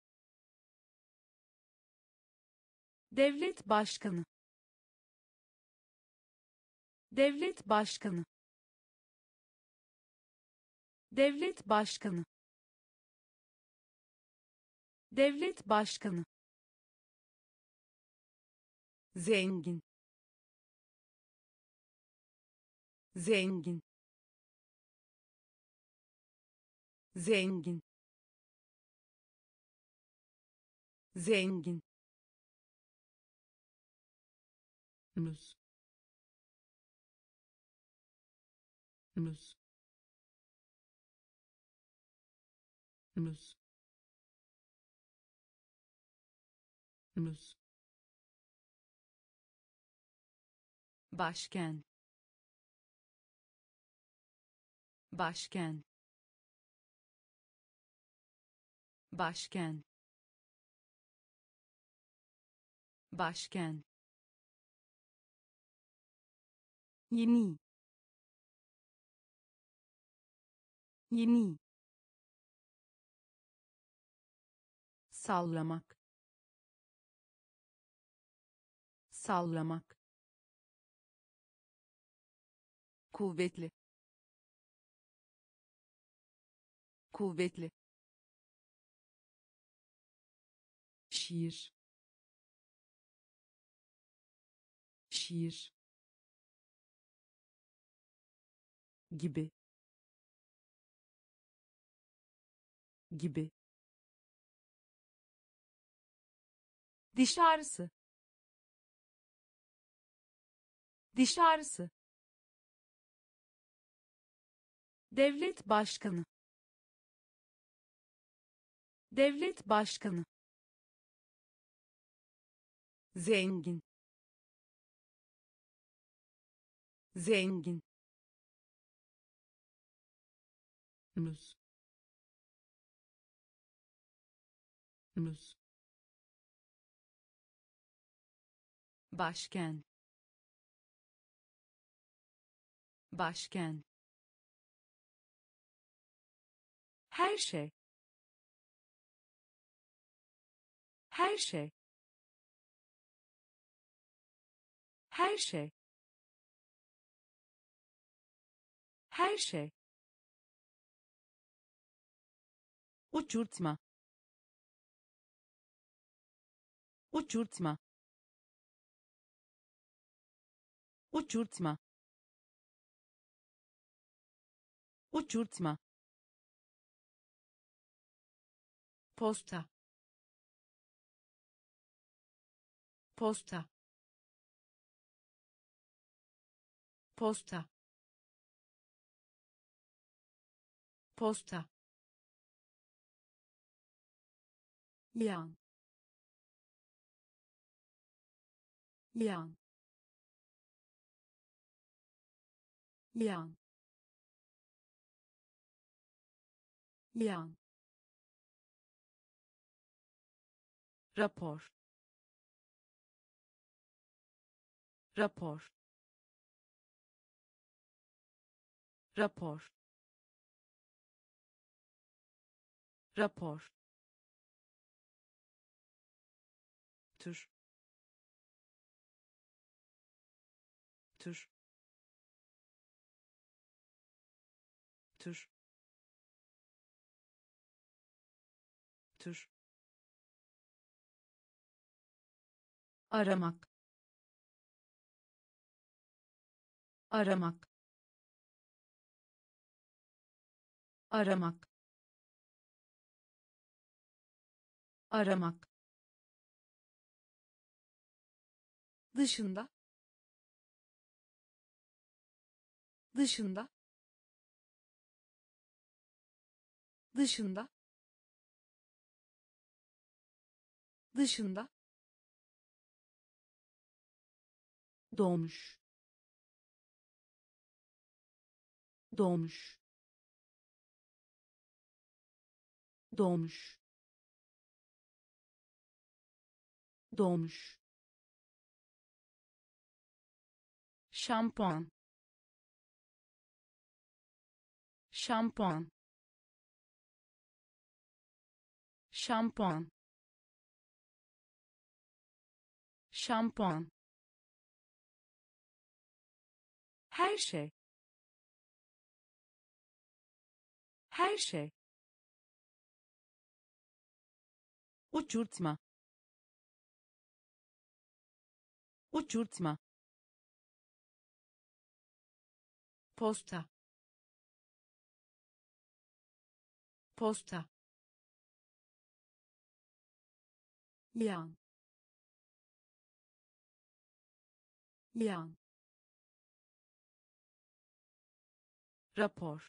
Devlet başkanı. Devlet başkanı devlet başkanı. Devlet başkanı. Zengin. Zengin. Zengin. Zengin. Muz muz muz muz başken başken başken başken yeni. Yeni sallamak. Sallamak. Kuvvetli. Kuvvetli. Şiir. Şiir. Gibi. Gibi diş ağrısı. Diş ağrısı. Devlet başkanı. Devlet başkanı. Zengin. Zengin. Muz. Muz başken başken her şey. Her şey. Her şey. Her şey. Uçurtma. Uçurtma uçurtma. Uçurtma. Posta. Posta. Posta. Posta. Yan. Yan yan yan rapor. Rapor. Rapor. Rapor. Tür. Tür tür. Tür. Aramak. Aramak. Aramak. Aramak. Dışında. Dışında dışında dışında doğmuş doğmuş doğmuş doğmuş. Şampuan şampuan şampuan. Şampuan. Her şey. Her şey. Uçurtma. Uçurtma. Posta. Posta yan yan rapor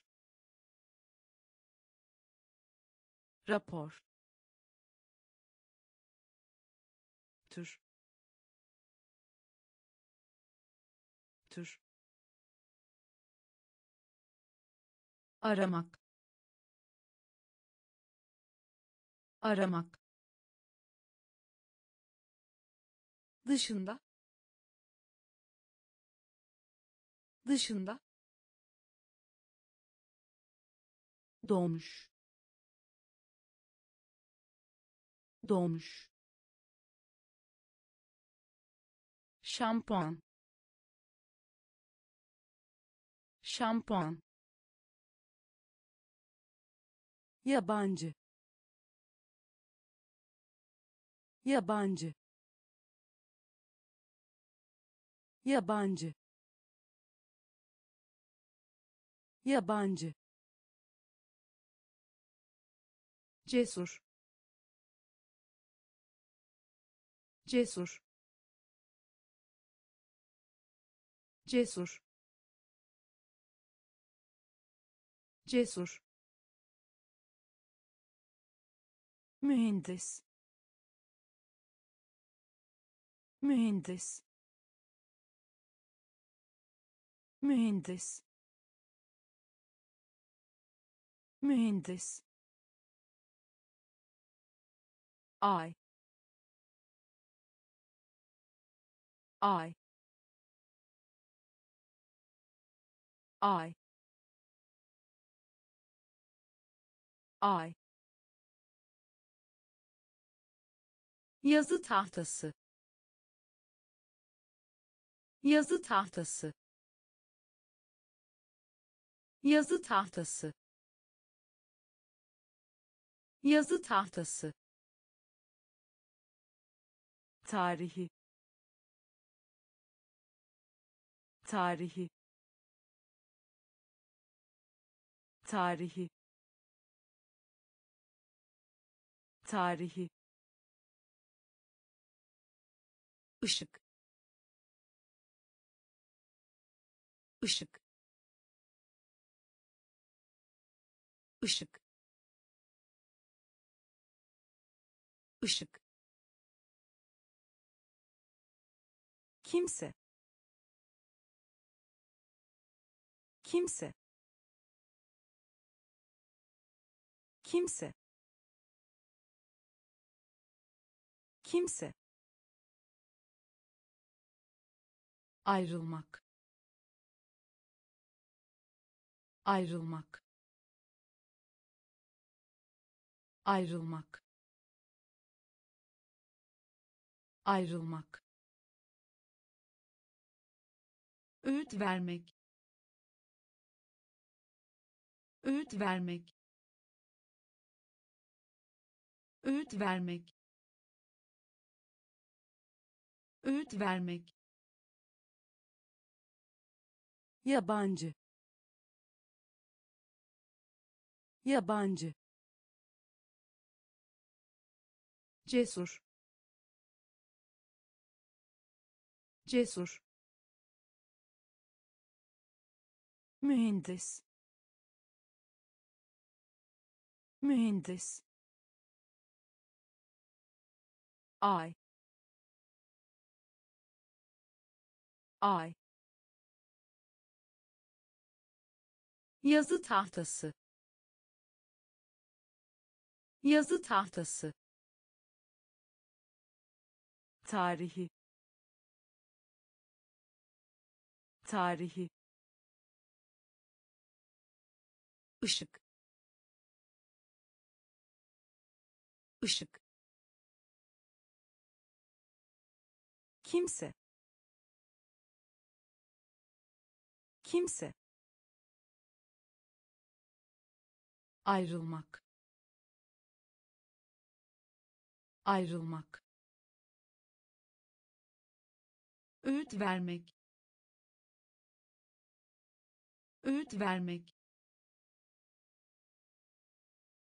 rapor tür tür aramak. Aramak dışında dışında doğmuş doğmuş şampuan şampuan yabancı yabancı yabancı. Yabancı. Cesur. Cesur. Cesur. Cesur. Mühendis. Mühendis mühendis. Mühendis. Ay. Ay. Ay. Ay. Yazı tahtası. Yazı tahtası yazı tahtası. Yazı tahtası. Tarihi. Tarihi. Tarihi. Tarihi. Işık ışık ışık ışık kimse. Kimse. Kimse. Kimse. Ayrılmak. Ayrılmak ayrılmak. Ayrılmak. Öğüt vermek. Öğüt vermek. Öğüt vermek. Öğüt vermek. Yabancı. Yabancı cesur. Cesur. Mühendis. Mühendis. Ay. Ay. Yazı tahtası. Yazı tahtası tarihi tarihi ışık ışık kimse kimse ayrılmak ayrılmak öğüt vermek. Öğüt vermek